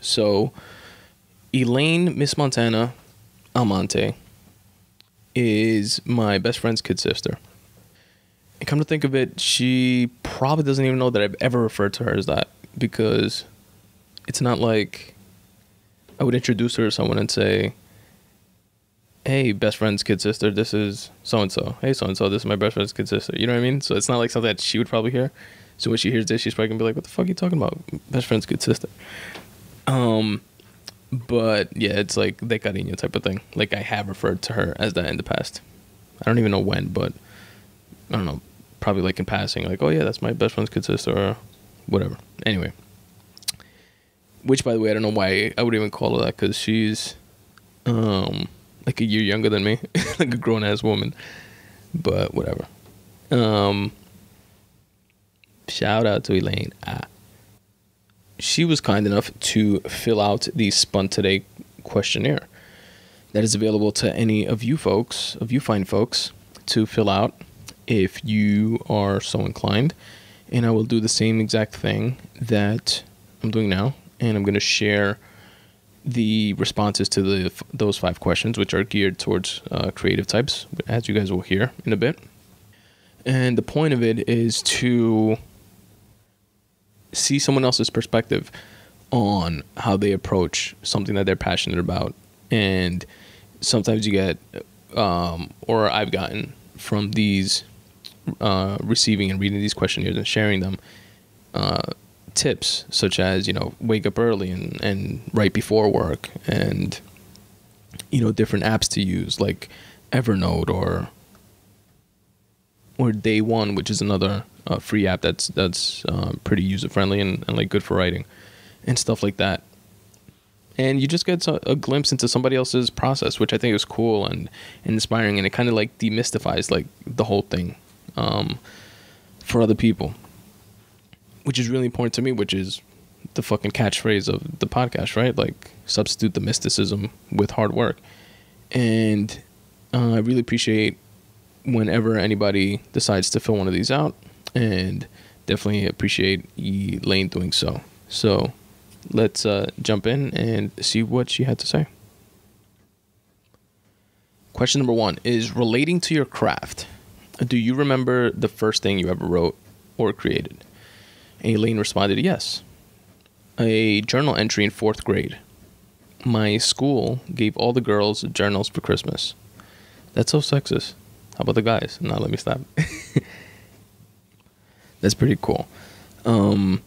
So, Elaine Miss Montana Almonte is my best friend's kid sister. And come to think of it, she probably doesn't even know that I've ever referred to her as that because it's not like I would introduce her to someone and say, hey, best friend's kid sister, this is so and so. Hey, so and so, this is my best friend's kid sister. You know what I mean? So it's not like something that she would probably hear. So when she hears this, she's probably gonna be like, "What the fuck are you talking about? Best friend's kid sister." Um, but yeah, it's like de cariño type of thing. Like I have referred to her as that in the past. I don't even know when, but I don't know. Probably like in passing, like, "Oh yeah, that's my best friend's kid sister," or whatever. Anyway, which by the way, I don't know why I would even call her that because she's um like a year younger than me, (laughs) like a grown ass woman. But whatever. Um, shout out to Elaine. Ah. She was kind enough to fill out the Spun Today questionnaire that is available to any of you folks, of you fine folks, to fill out if you are so inclined. And I will do the same exact thing that I'm doing now. And I'm going to share the responses to the those five questions, which are geared towards uh, creative types, as you guys will hear in a bit. And the point of it is to see someone else's perspective on how they approach something that they're passionate about, and sometimes you get, um, or I've gotten from these uh, receiving and reading these questionnaires and sharing them. Uh, tips such as you know wake up early and, and right before work and you know different apps to use like evernote or or day one which is another uh, free app that's that's uh, pretty user friendly and, and like good for writing and stuff like that. And you just get a, glimpse into somebody else's process which i think is cool and, and inspiring and it kind of like demystifies like the whole thing um, for other people which is really important to me, which is the fucking catchphrase of the podcast, right? Like substitute the mysticism with hard work. And uh, I really appreciate whenever anybody decides to fill one of these out, and definitely appreciate Elaine doing so. So let's uh, jump in and see what she had to say. Question number one is relating to your craft. Do you remember the first thing you ever wrote or created? Aileen responded, Yes. A journal entry in fourth grade. My school gave all the girls journals for Christmas. That's so sexist. How about the guys? Now let me stop. (laughs) That's pretty cool. Um,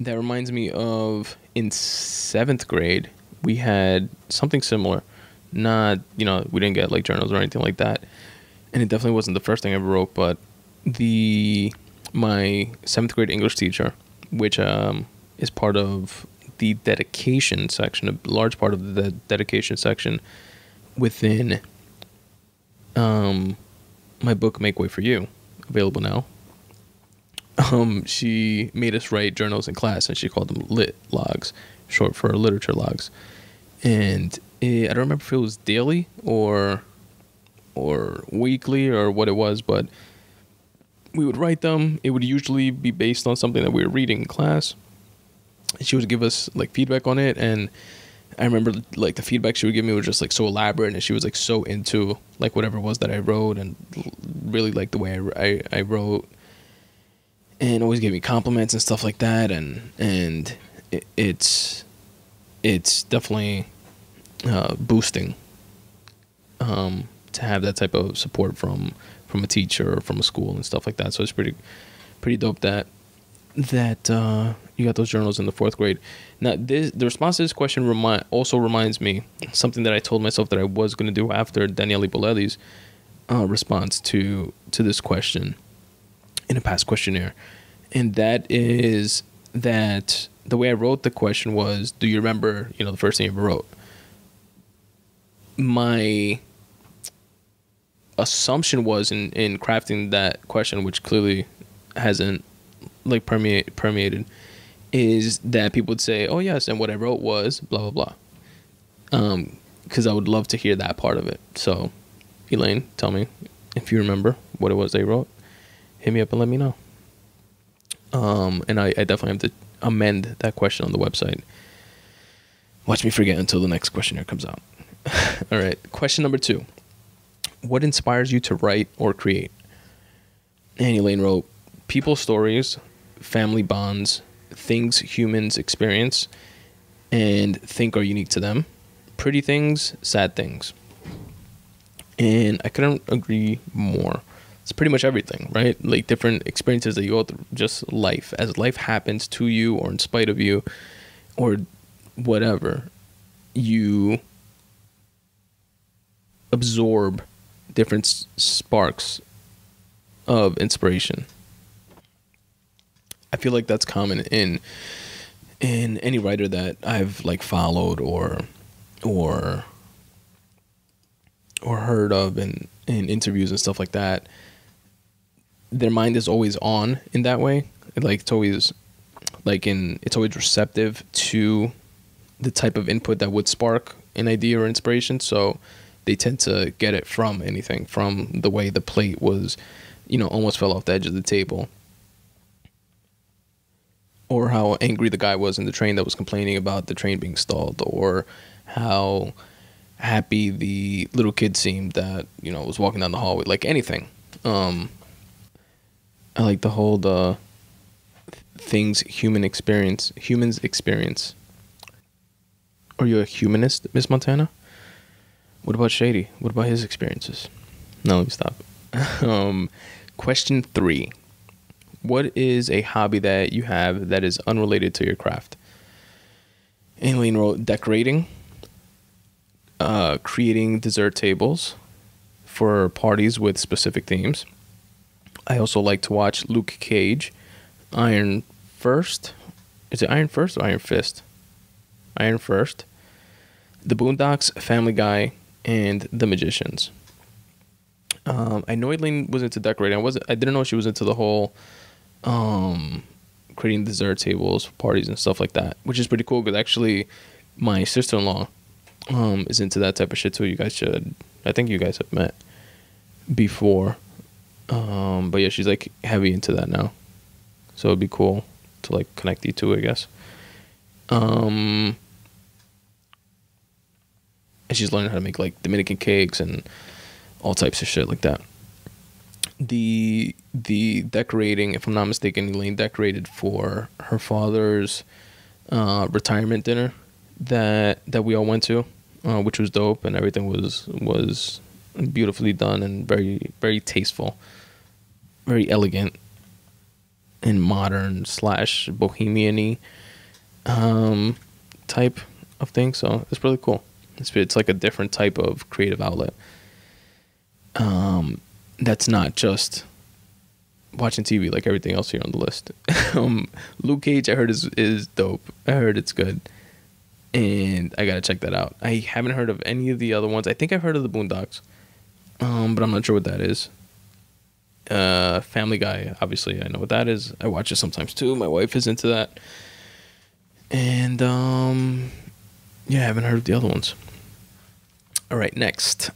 that reminds me of in seventh grade, we had something similar. Not, you know, we didn't get like journals or anything like that. And it definitely wasn't the first thing I ever wrote, but the my seventh grade English teacher, which um, is part of the dedication section, a large part of the dedication section within um, my book Make Way for You, available now. Um, she made us write journals in class, and she called them lit logs, short for literature logs. And it, I don't remember if it was daily or or weekly or what it was, but we would write them. It would usually be based on something that we were reading in class. She would give us like feedback on it, and I remember like the feedback she would give me was just like so elaborate, and she was like so into like whatever it was that I wrote, and really like the way I, I, I wrote, and always gave me compliments and stuff like that, and and it, it's it's definitely uh, boosting um, to have that type of support from from a teacher or from a school and stuff like that. So it's pretty pretty dope that that uh, you got those journals in the fourth grade. Now, this, the response to this question also reminds me something that I told myself that I was going to do after Daniele Bolelli's uh, response to to this question in a past questionnaire, and that is that the way I wrote the question was, "Do you remember? You know, the first thing you ever wrote?" My assumption was in in crafting that question, which clearly hasn't like permeate permeated, is that people would say, "Oh yes," and what I wrote was blah blah blah. Um, because I would love to hear that part of it. So, Elaine, tell me if you remember what it was they wrote. Hit me up and let me know. Um, and I, I definitely have to amend that question on the website. Watch me forget until the next questionnaire comes out. (laughs) All right. Question number two What inspires you to write or create? Annie Lane wrote People stories, family bonds, things humans experience and think are unique to them. Pretty things, sad things. And I couldn't agree more it's pretty much everything, right? Like different experiences that you go through, just life. As life happens to you or in spite of you or whatever, you absorb different s- sparks of inspiration. I feel like that's common in in any writer that I've like followed or or or heard of in in interviews and stuff like that their mind is always on in that way. Like it's always like in it's always receptive to the type of input that would spark an idea or inspiration. So they tend to get it from anything, from the way the plate was, you know, almost fell off the edge of the table. Or how angry the guy was in the train that was complaining about the train being stalled, or how happy the little kid seemed that, you know, was walking down the hallway, like anything. Um, I like the whole the things human experience humans experience. Are you a humanist, Miss Montana? What about Shady? What about his experiences? No, let me stop. (laughs) um, question three: What is a hobby that you have that is unrelated to your craft? Aileen wrote decorating, uh, creating dessert tables for parties with specific themes I also like to watch Luke Cage, Iron First. Is it Iron First or Iron Fist? Iron First. The Boondocks, Family Guy, and The Magicians. Um, I know Aileen was into decorating. I wasn't. I didn't know she was into the whole um, creating dessert tables for parties and stuff like that, which is pretty cool. Because actually, my sister in law um, is into that type of shit too. You guys should. I think you guys have met before. Um, but yeah, she's like heavy into that now. So it'd be cool to like connect you two, I guess. Um, and she's learning how to make like Dominican cakes and all types of shit like that. The the decorating, if I'm not mistaken, Elaine decorated for her father's uh, retirement dinner that that we all went to, uh, which was dope, and everything was was beautifully done and very very tasteful, very elegant and modern slash bohemian um, type of thing. So it's really cool. It's it's like a different type of creative outlet. Um, that's not just watching TV like everything else here on the list. (laughs) um, Luke Cage, I heard is is dope. I heard it's good, and I gotta check that out. I haven't heard of any of the other ones. I think I've heard of the Boondocks, um, but I'm not sure what that is. Uh, Family Guy, obviously, I know what that is. I watch it sometimes too. My wife is into that. And um, yeah, I haven't heard of the other ones. All right, next.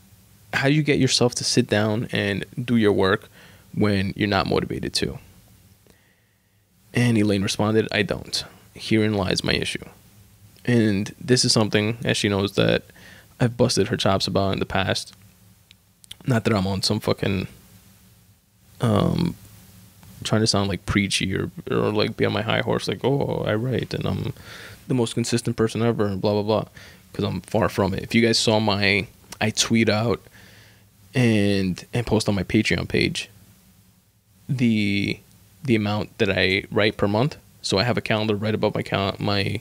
How do you get yourself to sit down and do your work when you're not motivated to? And Elaine responded, I don't. Herein lies my issue. And this is something, as she knows, that I've busted her chops about in the past. Not that I'm on some fucking um trying to sound like preachy or or like be on my high horse like oh I write and I'm the most consistent person ever and blah blah blah because I'm far from it. If you guys saw my I tweet out and and post on my Patreon page the the amount that I write per month. So I have a calendar right above my cal- my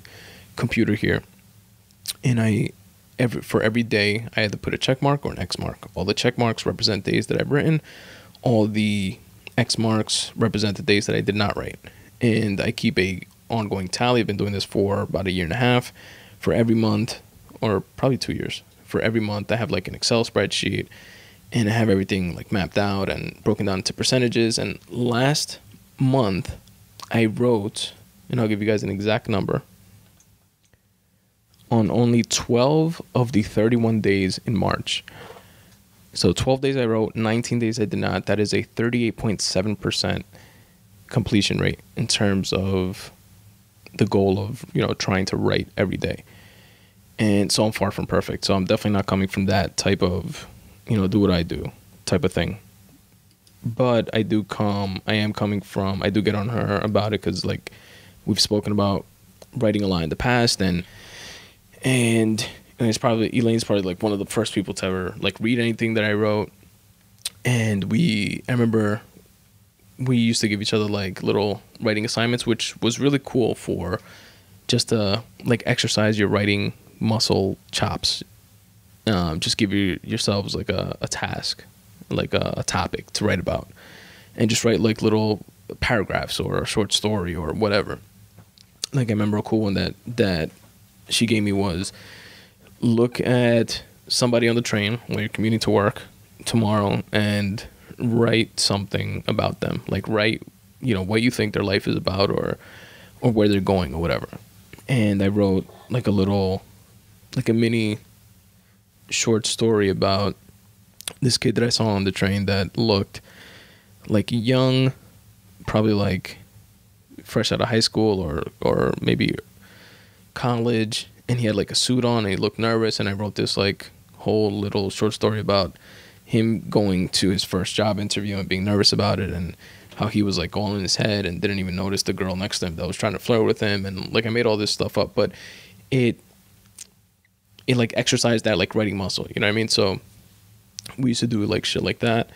computer here, and I every for every day I to put a check mark or an X mark. All the check marks represent days that I've written. All the X marks represent the days that I did not write, and I keep a ongoing tally. I've been doing this for about a year and a half. For every month, or probably two years, for every month I have like an Excel spreadsheet, and I have everything like mapped out and broken down into percentages. And last month, I wrote, and I'll give you guys an exact number on only 12 of the 31 days in March. So 12 days I wrote, 19 days I did not. That is a 38.7% completion rate in terms of the goal of, you know, trying to write every day. And so I'm far from perfect. So I'm definitely not coming from that type of, you know, do what I do type of thing. But I do come, I am coming from, I do get on her about it because, like, we've spoken about writing a lot in the past and and and it's probably Elaine's probably like one of the first people to ever like read anything that I wrote. And we, I remember, we used to give each other like little writing assignments, which was really cool for just to like exercise your writing muscle chops. Um, just give you yourselves like a, a task, like a, a topic to write about, and just write like little paragraphs or a short story or whatever. Like I remember a cool one that that she gave me was look at somebody on the train when you're commuting to work tomorrow and write something about them. Like write, you know, what you think their life is about or or where they're going or whatever. And I wrote like a little like a mini short story about this kid that I saw on the train that looked like young, probably like fresh out of high school or or maybe college and he had like a suit on and he looked nervous and I wrote this like whole little short story about him going to his first job interview and being nervous about it and how he was like all in his head and didn't even notice the girl next to him that was trying to flirt with him and like I made all this stuff up but it like exercised that like writing muscle you know what I mean? So we used to do like shit like that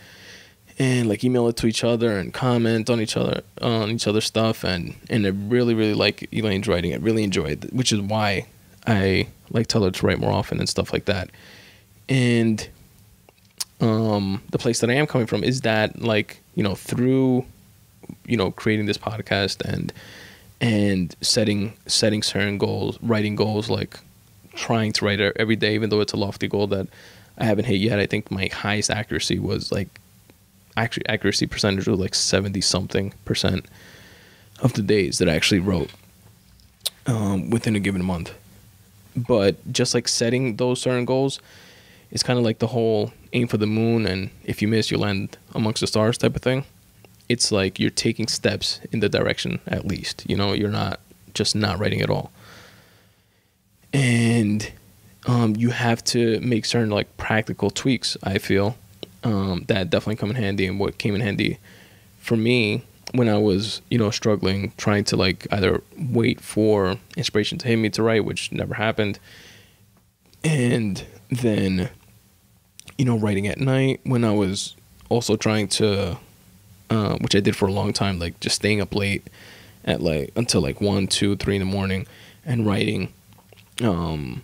and like email it to each other and comment on each other on each other's stuff and and I really really like Elaine's writing. I really enjoyed it, which is why I like tell her to write more often and stuff like that. And um the place that I am coming from is that like you know through you know creating this podcast and and setting setting certain goals writing goals like trying to write every day even though it's a lofty goal that I haven't hit yet I think my highest accuracy was like actually accuracy percentage was like 70 something percent of the days that I actually wrote um, within a given month. But just like setting those certain goals, it's kind of like the whole aim for the moon and if you miss, you land amongst the stars type of thing. It's like you're taking steps in the direction at least. You know, you're not just not writing at all. And um, you have to make certain like practical tweaks, I feel, um, that definitely come in handy and what came in handy for me when I was, you know, struggling, trying to like either wait for inspiration to hit me to write, which never happened, and then, you know, writing at night when I was also trying to, uh, which I did for a long time, like just staying up late at like until like one, two, three in the morning and writing. Um,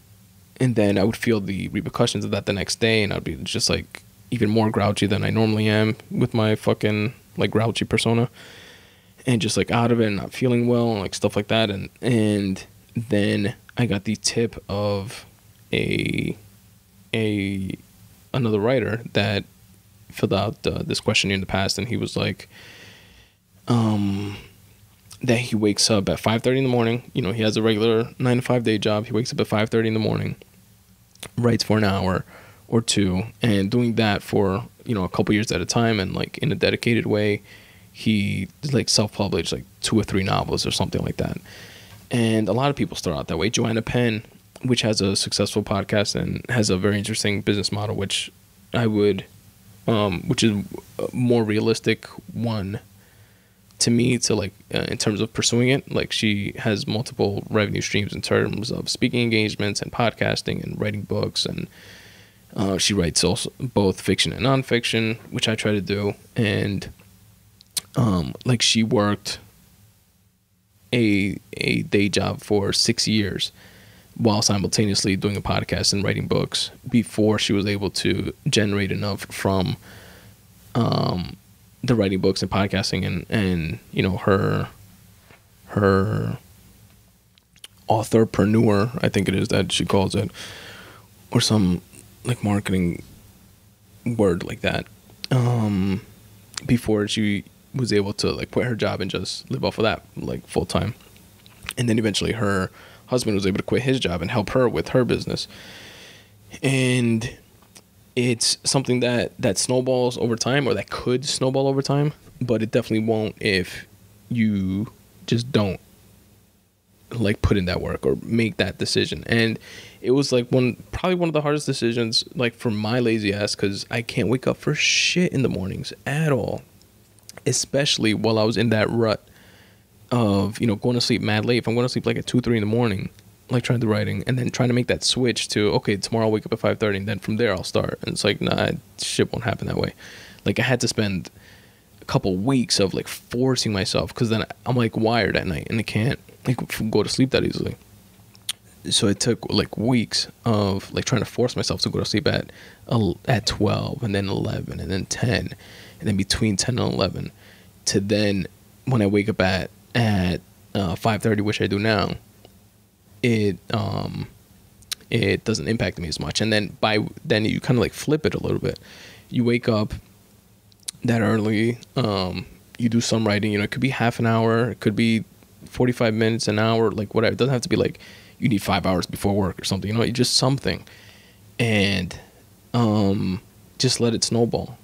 and then I would feel the repercussions of that the next day, and I'd be just like even more grouchy than I normally am with my fucking like grouchy persona. And just like out of it and not feeling well and like stuff like that and and then I got the tip of a a another writer that filled out uh, this questionnaire in the past, and he was like, um, that he wakes up at five thirty in the morning. You know, he has a regular nine to five day job. He wakes up at five thirty in the morning, writes for an hour or two, and doing that for you know a couple years at a time, and like in a dedicated way. He like self published like two or three novels or something like that. And a lot of people start out that way. Joanna Penn, which has a successful podcast and has a very interesting business model, which I would, um, which is a more realistic one to me to like uh, in terms of pursuing it. Like she has multiple revenue streams in terms of speaking engagements and podcasting and writing books and. Uh, she writes also both fiction and nonfiction, which I try to do, and um, like she worked a a day job for six years while simultaneously doing a podcast and writing books before she was able to generate enough from um, the writing books and podcasting and and you know her her authorpreneur I think it is that she calls it or some like marketing word like that um, before she was able to like quit her job and just live off of that like full time. And then eventually her husband was able to quit his job and help her with her business. And it's something that that snowballs over time or that could snowball over time, but it definitely won't if you just don't like put in that work or make that decision. And it was like one probably one of the hardest decisions like for my lazy ass cuz I can't wake up for shit in the mornings at all especially while I was in that rut of you know going to sleep mad late. If I'm going to sleep like at two, three in the morning, like trying to writing, and then trying to make that switch to okay, tomorrow I'll wake up at five thirty, and then from there I'll start. And it's like nah, shit won't happen that way. Like I had to spend a couple weeks of like forcing myself because then I'm like wired at night and I can't like go to sleep that easily. So it took like weeks of like trying to force myself to go to sleep at at 12 and then 11 and then 10 and then between 10 and 11 to then when I wake up at at uh, 5:30 which I do now it um it doesn't impact me as much. And then by then you kind of like flip it a little bit. You wake up that early um you do some writing you know it could be half an hour it could be 45 minutes an hour like whatever. It doesn't have to be like you need 5 hours before work or something you know just something. And um just let it snowball.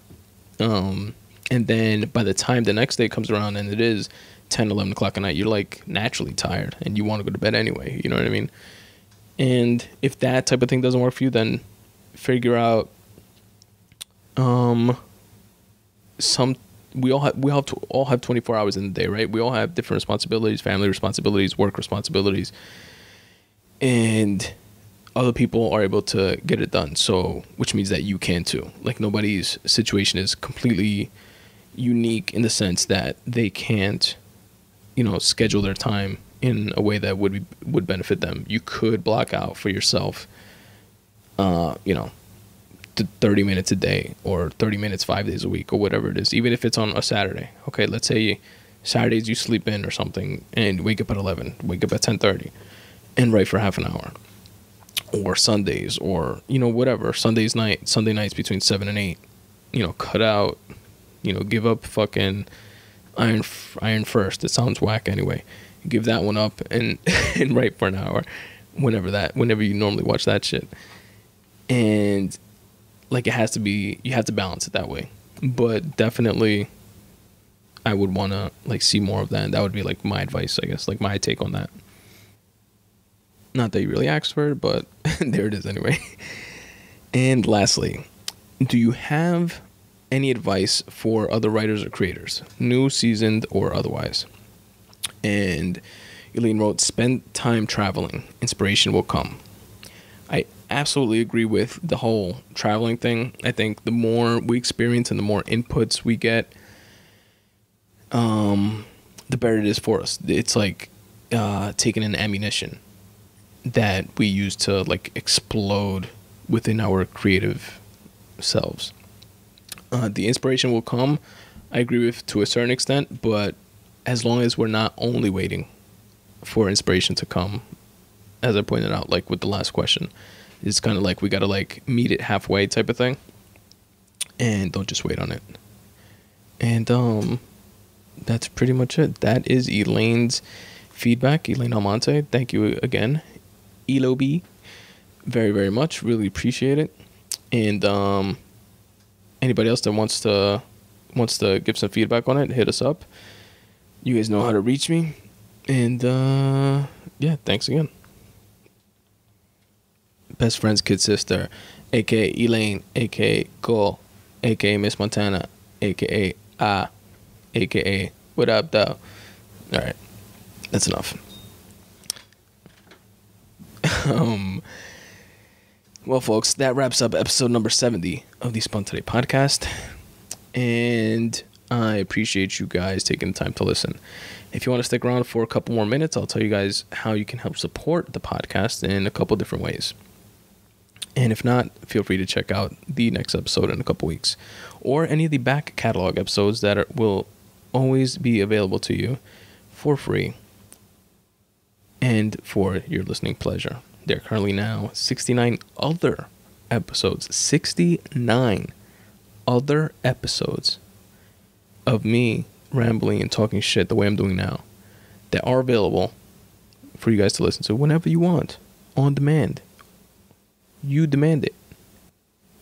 Um, and then by the time the next day comes around and it is 10, 11 o'clock at night, you're like naturally tired and you want to go to bed anyway. You know what I mean? And if that type of thing doesn't work for you, then figure out um some we all have we all have, to, all have 24 hours in the day, right? We all have different responsibilities, family responsibilities, work responsibilities. And other people are able to get it done. So, which means that you can too. Like nobody's situation is completely unique in the sense that they can't, you know, schedule their time in a way that would be, would benefit them. You could block out for yourself, uh, you know, 30 minutes a day or 30 minutes 5 days a week or whatever it is even if it's on a Saturday okay let's say Saturdays you sleep in or something and wake up at 11 wake up at 10:30 and write for half an hour or Sundays or you know whatever Sundays night Sunday nights between seven and eight, you know cut out, you know give up fucking iron Iron Fist. It sounds whack anyway. Give that one up and (laughs) and write for an hour, whenever that whenever you normally watch that shit, and like it has to be you have to balance it that way, but definitely. I would want to like see more of that. And that would be like my advice, I guess, like my take on that. Not that you really asked for it, but (laughs) there it is anyway. (laughs) And lastly, do you have any advice for other writers or creators, new, seasoned, or otherwise? And Eileen wrote, spend time traveling. Inspiration will come. I absolutely agree with the whole traveling thing. I think the more we experience and the more inputs we get, um, the better it is for us. It's like uh, taking an ammunition that we use to like explode within our creative selves. Uh, the inspiration will come, I agree with to a certain extent, but as long as we're not only waiting for inspiration to come, as I pointed out, like with the last question, it's kind of like we gotta like meet it halfway type of thing. and don't just wait on it. And um, that's pretty much it. That is Elaine's feedback. Elaine Almonte, thank you again. Elob, very very much. Really appreciate it. And um, anybody else that wants to wants to give some feedback on it, hit us up. You guys know how to reach me. And uh, yeah, thanks again. Best friend's kid sister, aka Elaine, aka Cole, aka Miss Montana, aka Ah, aka What Up Though. Alright, that's enough. (laughs) um well folks, that wraps up episode number 70 of the Spun Today podcast. And I appreciate you guys taking the time to listen. If you want to stick around for a couple more minutes, I'll tell you guys how you can help support the podcast in a couple different ways. And if not, feel free to check out the next episode in a couple weeks or any of the back catalog episodes that are, will always be available to you for free and for your listening pleasure. There are currently now 69 other episodes, 69 other episodes of me rambling and talking shit the way I'm doing now that are available for you guys to listen to whenever you want on demand. You demand it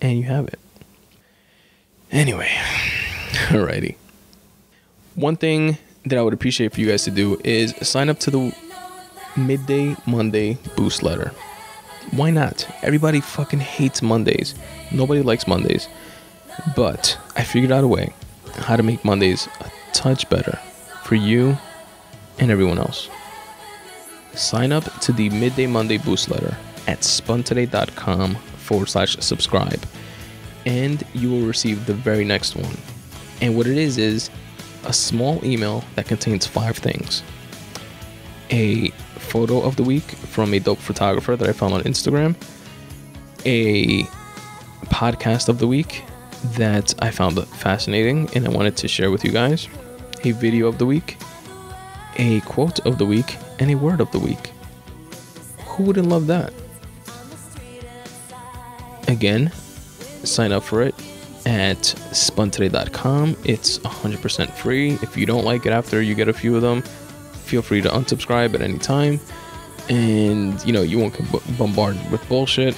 and you have it. Anyway, (laughs) alrighty. One thing that I would appreciate for you guys to do is sign up to the midday Monday boost letter. Why not? Everybody fucking hates Mondays. Nobody likes Mondays. But I figured out a way how to make Mondays a touch better for you and everyone else. Sign up to the Midday Monday boost letter at spuntoday.com forward slash subscribe, and you will receive the very next one. And what it is is a small email that contains five things a photo of the week from a dope photographer that I found on Instagram, a podcast of the week that I found fascinating and I wanted to share with you guys, a video of the week, a quote of the week, and a word of the week. Who wouldn't love that? Again, sign up for it at spuntoday.com. It's 100% free. If you don't like it after you get a few of them, feel free to unsubscribe at any time. And you know, you won't get bombarded with bullshit.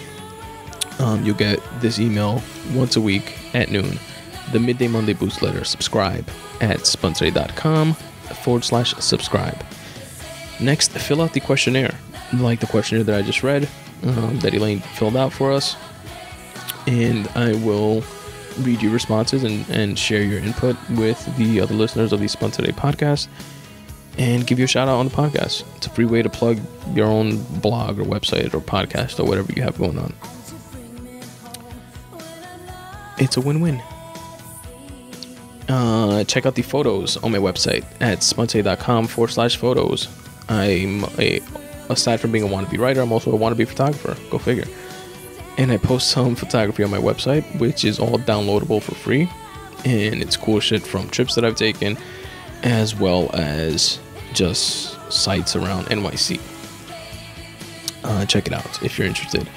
Um, you'll get this email once a week at noon. The Midday Monday Boost Letter. Subscribe at spuntoday.com forward slash subscribe. Next, fill out the questionnaire, like the questionnaire that I just read, um, that Elaine filled out for us. And I will read your responses and, and share your input with the other listeners of the Spun Today podcast and give you a shout out on the podcast. It's a free way to plug your own blog or website or podcast or whatever you have going on. It's a win win. Uh, check out the photos on my website at spuntoday.com forward slash photos. I'm a, aside from being a wannabe writer, I'm also a wannabe photographer. Go figure. And I post some photography on my website, which is all downloadable for free. And it's cool shit from trips that I've taken, as well as just sites around NYC. Uh, check it out if you're interested.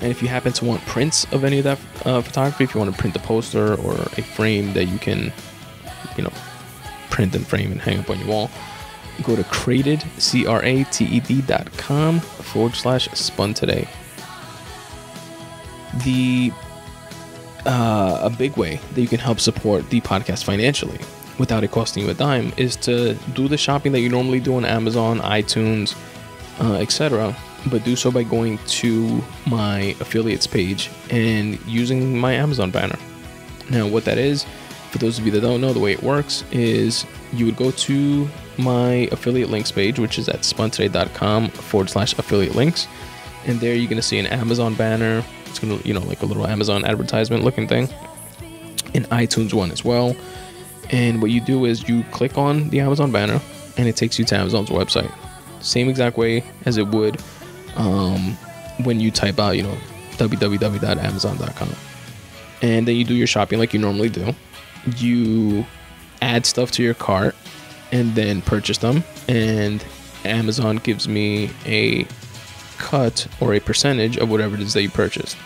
And if you happen to want prints of any of that uh, photography, if you want to print a poster or a frame that you can, you know, print and frame and hang up on your wall, go to crated, C R A T E D dot com forward slash spun today. The uh, a big way that you can help support the podcast financially without it costing you a dime is to do the shopping that you normally do on Amazon, iTunes, uh, etc. But do so by going to my affiliates page and using my Amazon banner. Now, what that is, for those of you that don't know, the way it works is you would go to my affiliate links page, which is at spuntoday.com forward slash affiliate links. And there you're going to see an Amazon banner. It's going to, you know, like a little Amazon advertisement looking thing. An iTunes one as well. And what you do is you click on the Amazon banner and it takes you to Amazon's website. Same exact way as it would um, when you type out, you know, www.amazon.com. And then you do your shopping like you normally do. You add stuff to your cart and then purchase them. And Amazon gives me a cut or a percentage of whatever it is that you purchased.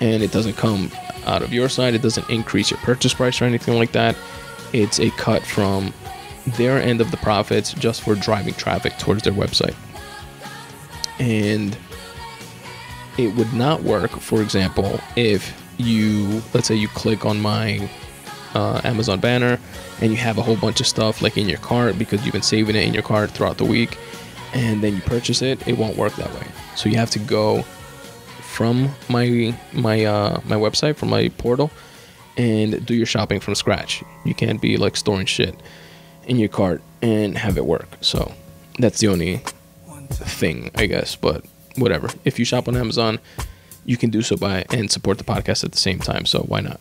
And it doesn't come out of your side. It doesn't increase your purchase price or anything like that. It's a cut from their end of the profits just for driving traffic towards their website. And it would not work, for example, if you, let's say you click on my uh, Amazon banner and you have a whole bunch of stuff like in your cart because you've been saving it in your cart throughout the week and then you purchase it, it won't work that way. So you have to go from my my uh, my website from my portal and do your shopping from scratch. You can't be like storing shit in your cart and have it work. So that's the only thing, I guess. But whatever. If you shop on Amazon, you can do so by and support the podcast at the same time. So why not?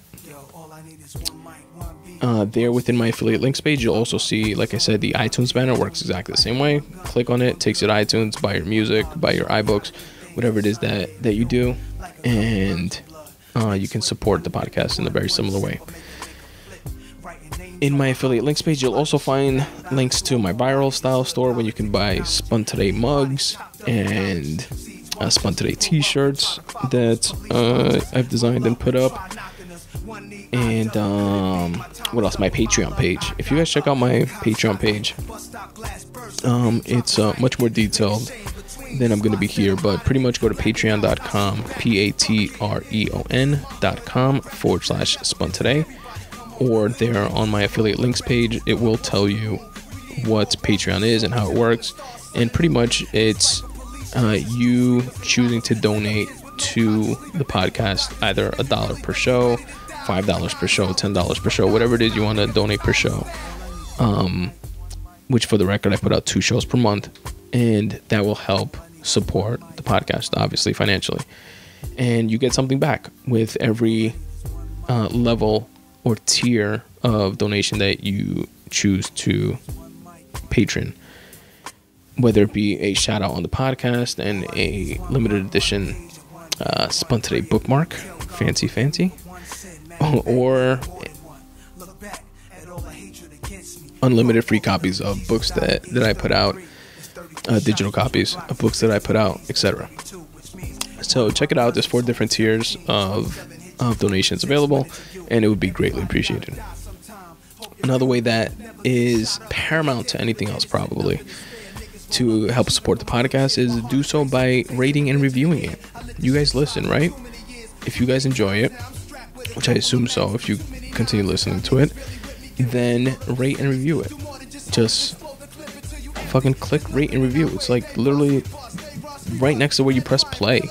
Uh, there within my affiliate links page, you'll also see, like I said, the iTunes banner works exactly the same way. Click on it, takes you to iTunes, buy your music, buy your iBooks, whatever it is that that you do, and uh, you can support the podcast in a very similar way. In my affiliate links page, you'll also find links to my viral style store where you can buy Spun Today mugs and uh, Spun Today t-shirts that uh, I've designed and put up and um, what else? My Patreon page. If you guys check out my Patreon page, um, it's uh, much more detailed than I'm going to be here, but pretty much go to patreon.com, P A T R E O N.com forward slash spun today, or there on my affiliate links page, it will tell you what Patreon is and how it works. And pretty much it's uh, you choosing to donate to the podcast either a dollar per show five dollars per show, ten dollars per show, whatever it is you want to donate per show. Um, which for the record, I put out two shows per month, and that will help support the podcast, obviously financially. And you get something back with every uh, level or tier of donation that you choose to patron. Whether it be a shout out on the podcast and a limited edition uh, Spun Today bookmark, fancy, fancy, or unlimited free copies of books that, that I put out, uh, digital copies of books that I put out, etc. So check it out. There's four different tiers of, of donations available, and it would be greatly appreciated. Another way that is paramount to anything else, probably, to help support the podcast is do so by rating and reviewing it. You guys listen, right? If you guys enjoy it, which I assume so if you continue listening to it, then rate and review it. Just fucking click rate and review. It's like literally right next to where you press play.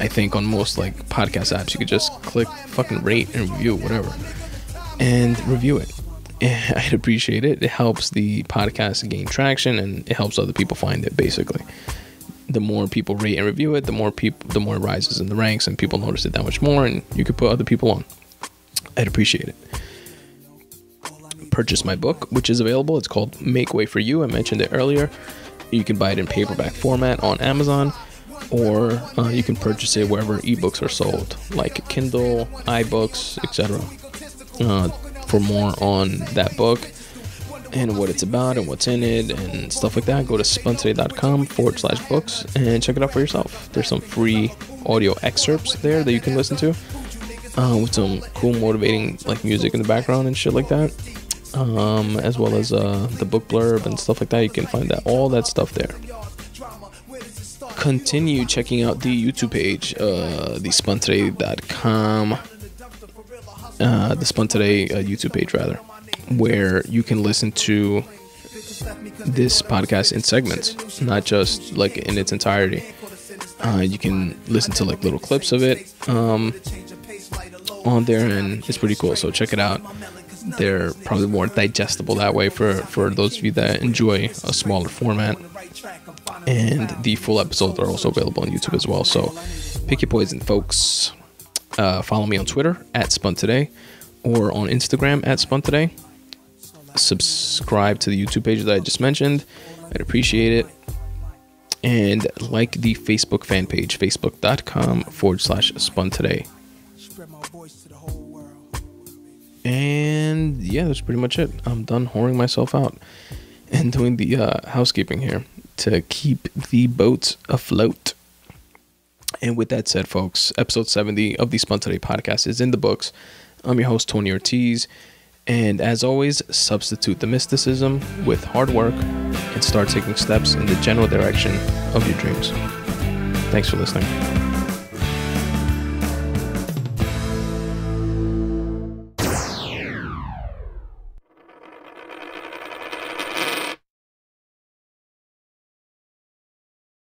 I think on most like podcast apps, you could just click fucking rate and review, whatever, and review it. (laughs) I'd appreciate it. It helps the podcast gain traction and it helps other people find it basically the more people rate and review it, the more people, the more it rises in the ranks, and people notice it that much more, and you could put other people on. I'd appreciate it. Purchase my book, which is available. It's called Make Way for You. I mentioned it earlier. You can buy it in paperback format on Amazon, or uh, you can purchase it wherever ebooks are sold, like Kindle, iBooks, etc. Uh, for more on that book, and what it's about and what's in it and stuff like that, go to spuntoday.com forward slash books and check it out for yourself. There's some free audio excerpts there that you can listen to uh, with some cool, motivating like music in the background and shit like that. Um, as well as uh, the book blurb and stuff like that. You can find that all that stuff there. Continue checking out the YouTube page, uh, the spuntoday.com, uh, the Spun Today uh, YouTube page rather where you can listen to this podcast in segments, not just like in its entirety. Uh, you can listen to like little clips of it um, on there, and it's pretty cool. So check it out. They're probably more digestible that way for for those of you that enjoy a smaller format. And the full episodes are also available on YouTube as well. So pick your poison, folks. Uh, follow me on Twitter at Spun Today or on Instagram at Spun Today subscribe to the YouTube page that I just mentioned. I'd appreciate it. And like the Facebook fan page, facebook.com forward slash spun today. And yeah, that's pretty much it. I'm done whoring myself out and doing the uh, housekeeping here to keep the boats afloat. And with that said, folks, episode 70 of the Spun Today podcast is in the books. I'm your host, Tony Ortiz. And as always, substitute the mysticism with hard work and start taking steps in the general direction of your dreams. Thanks for listening.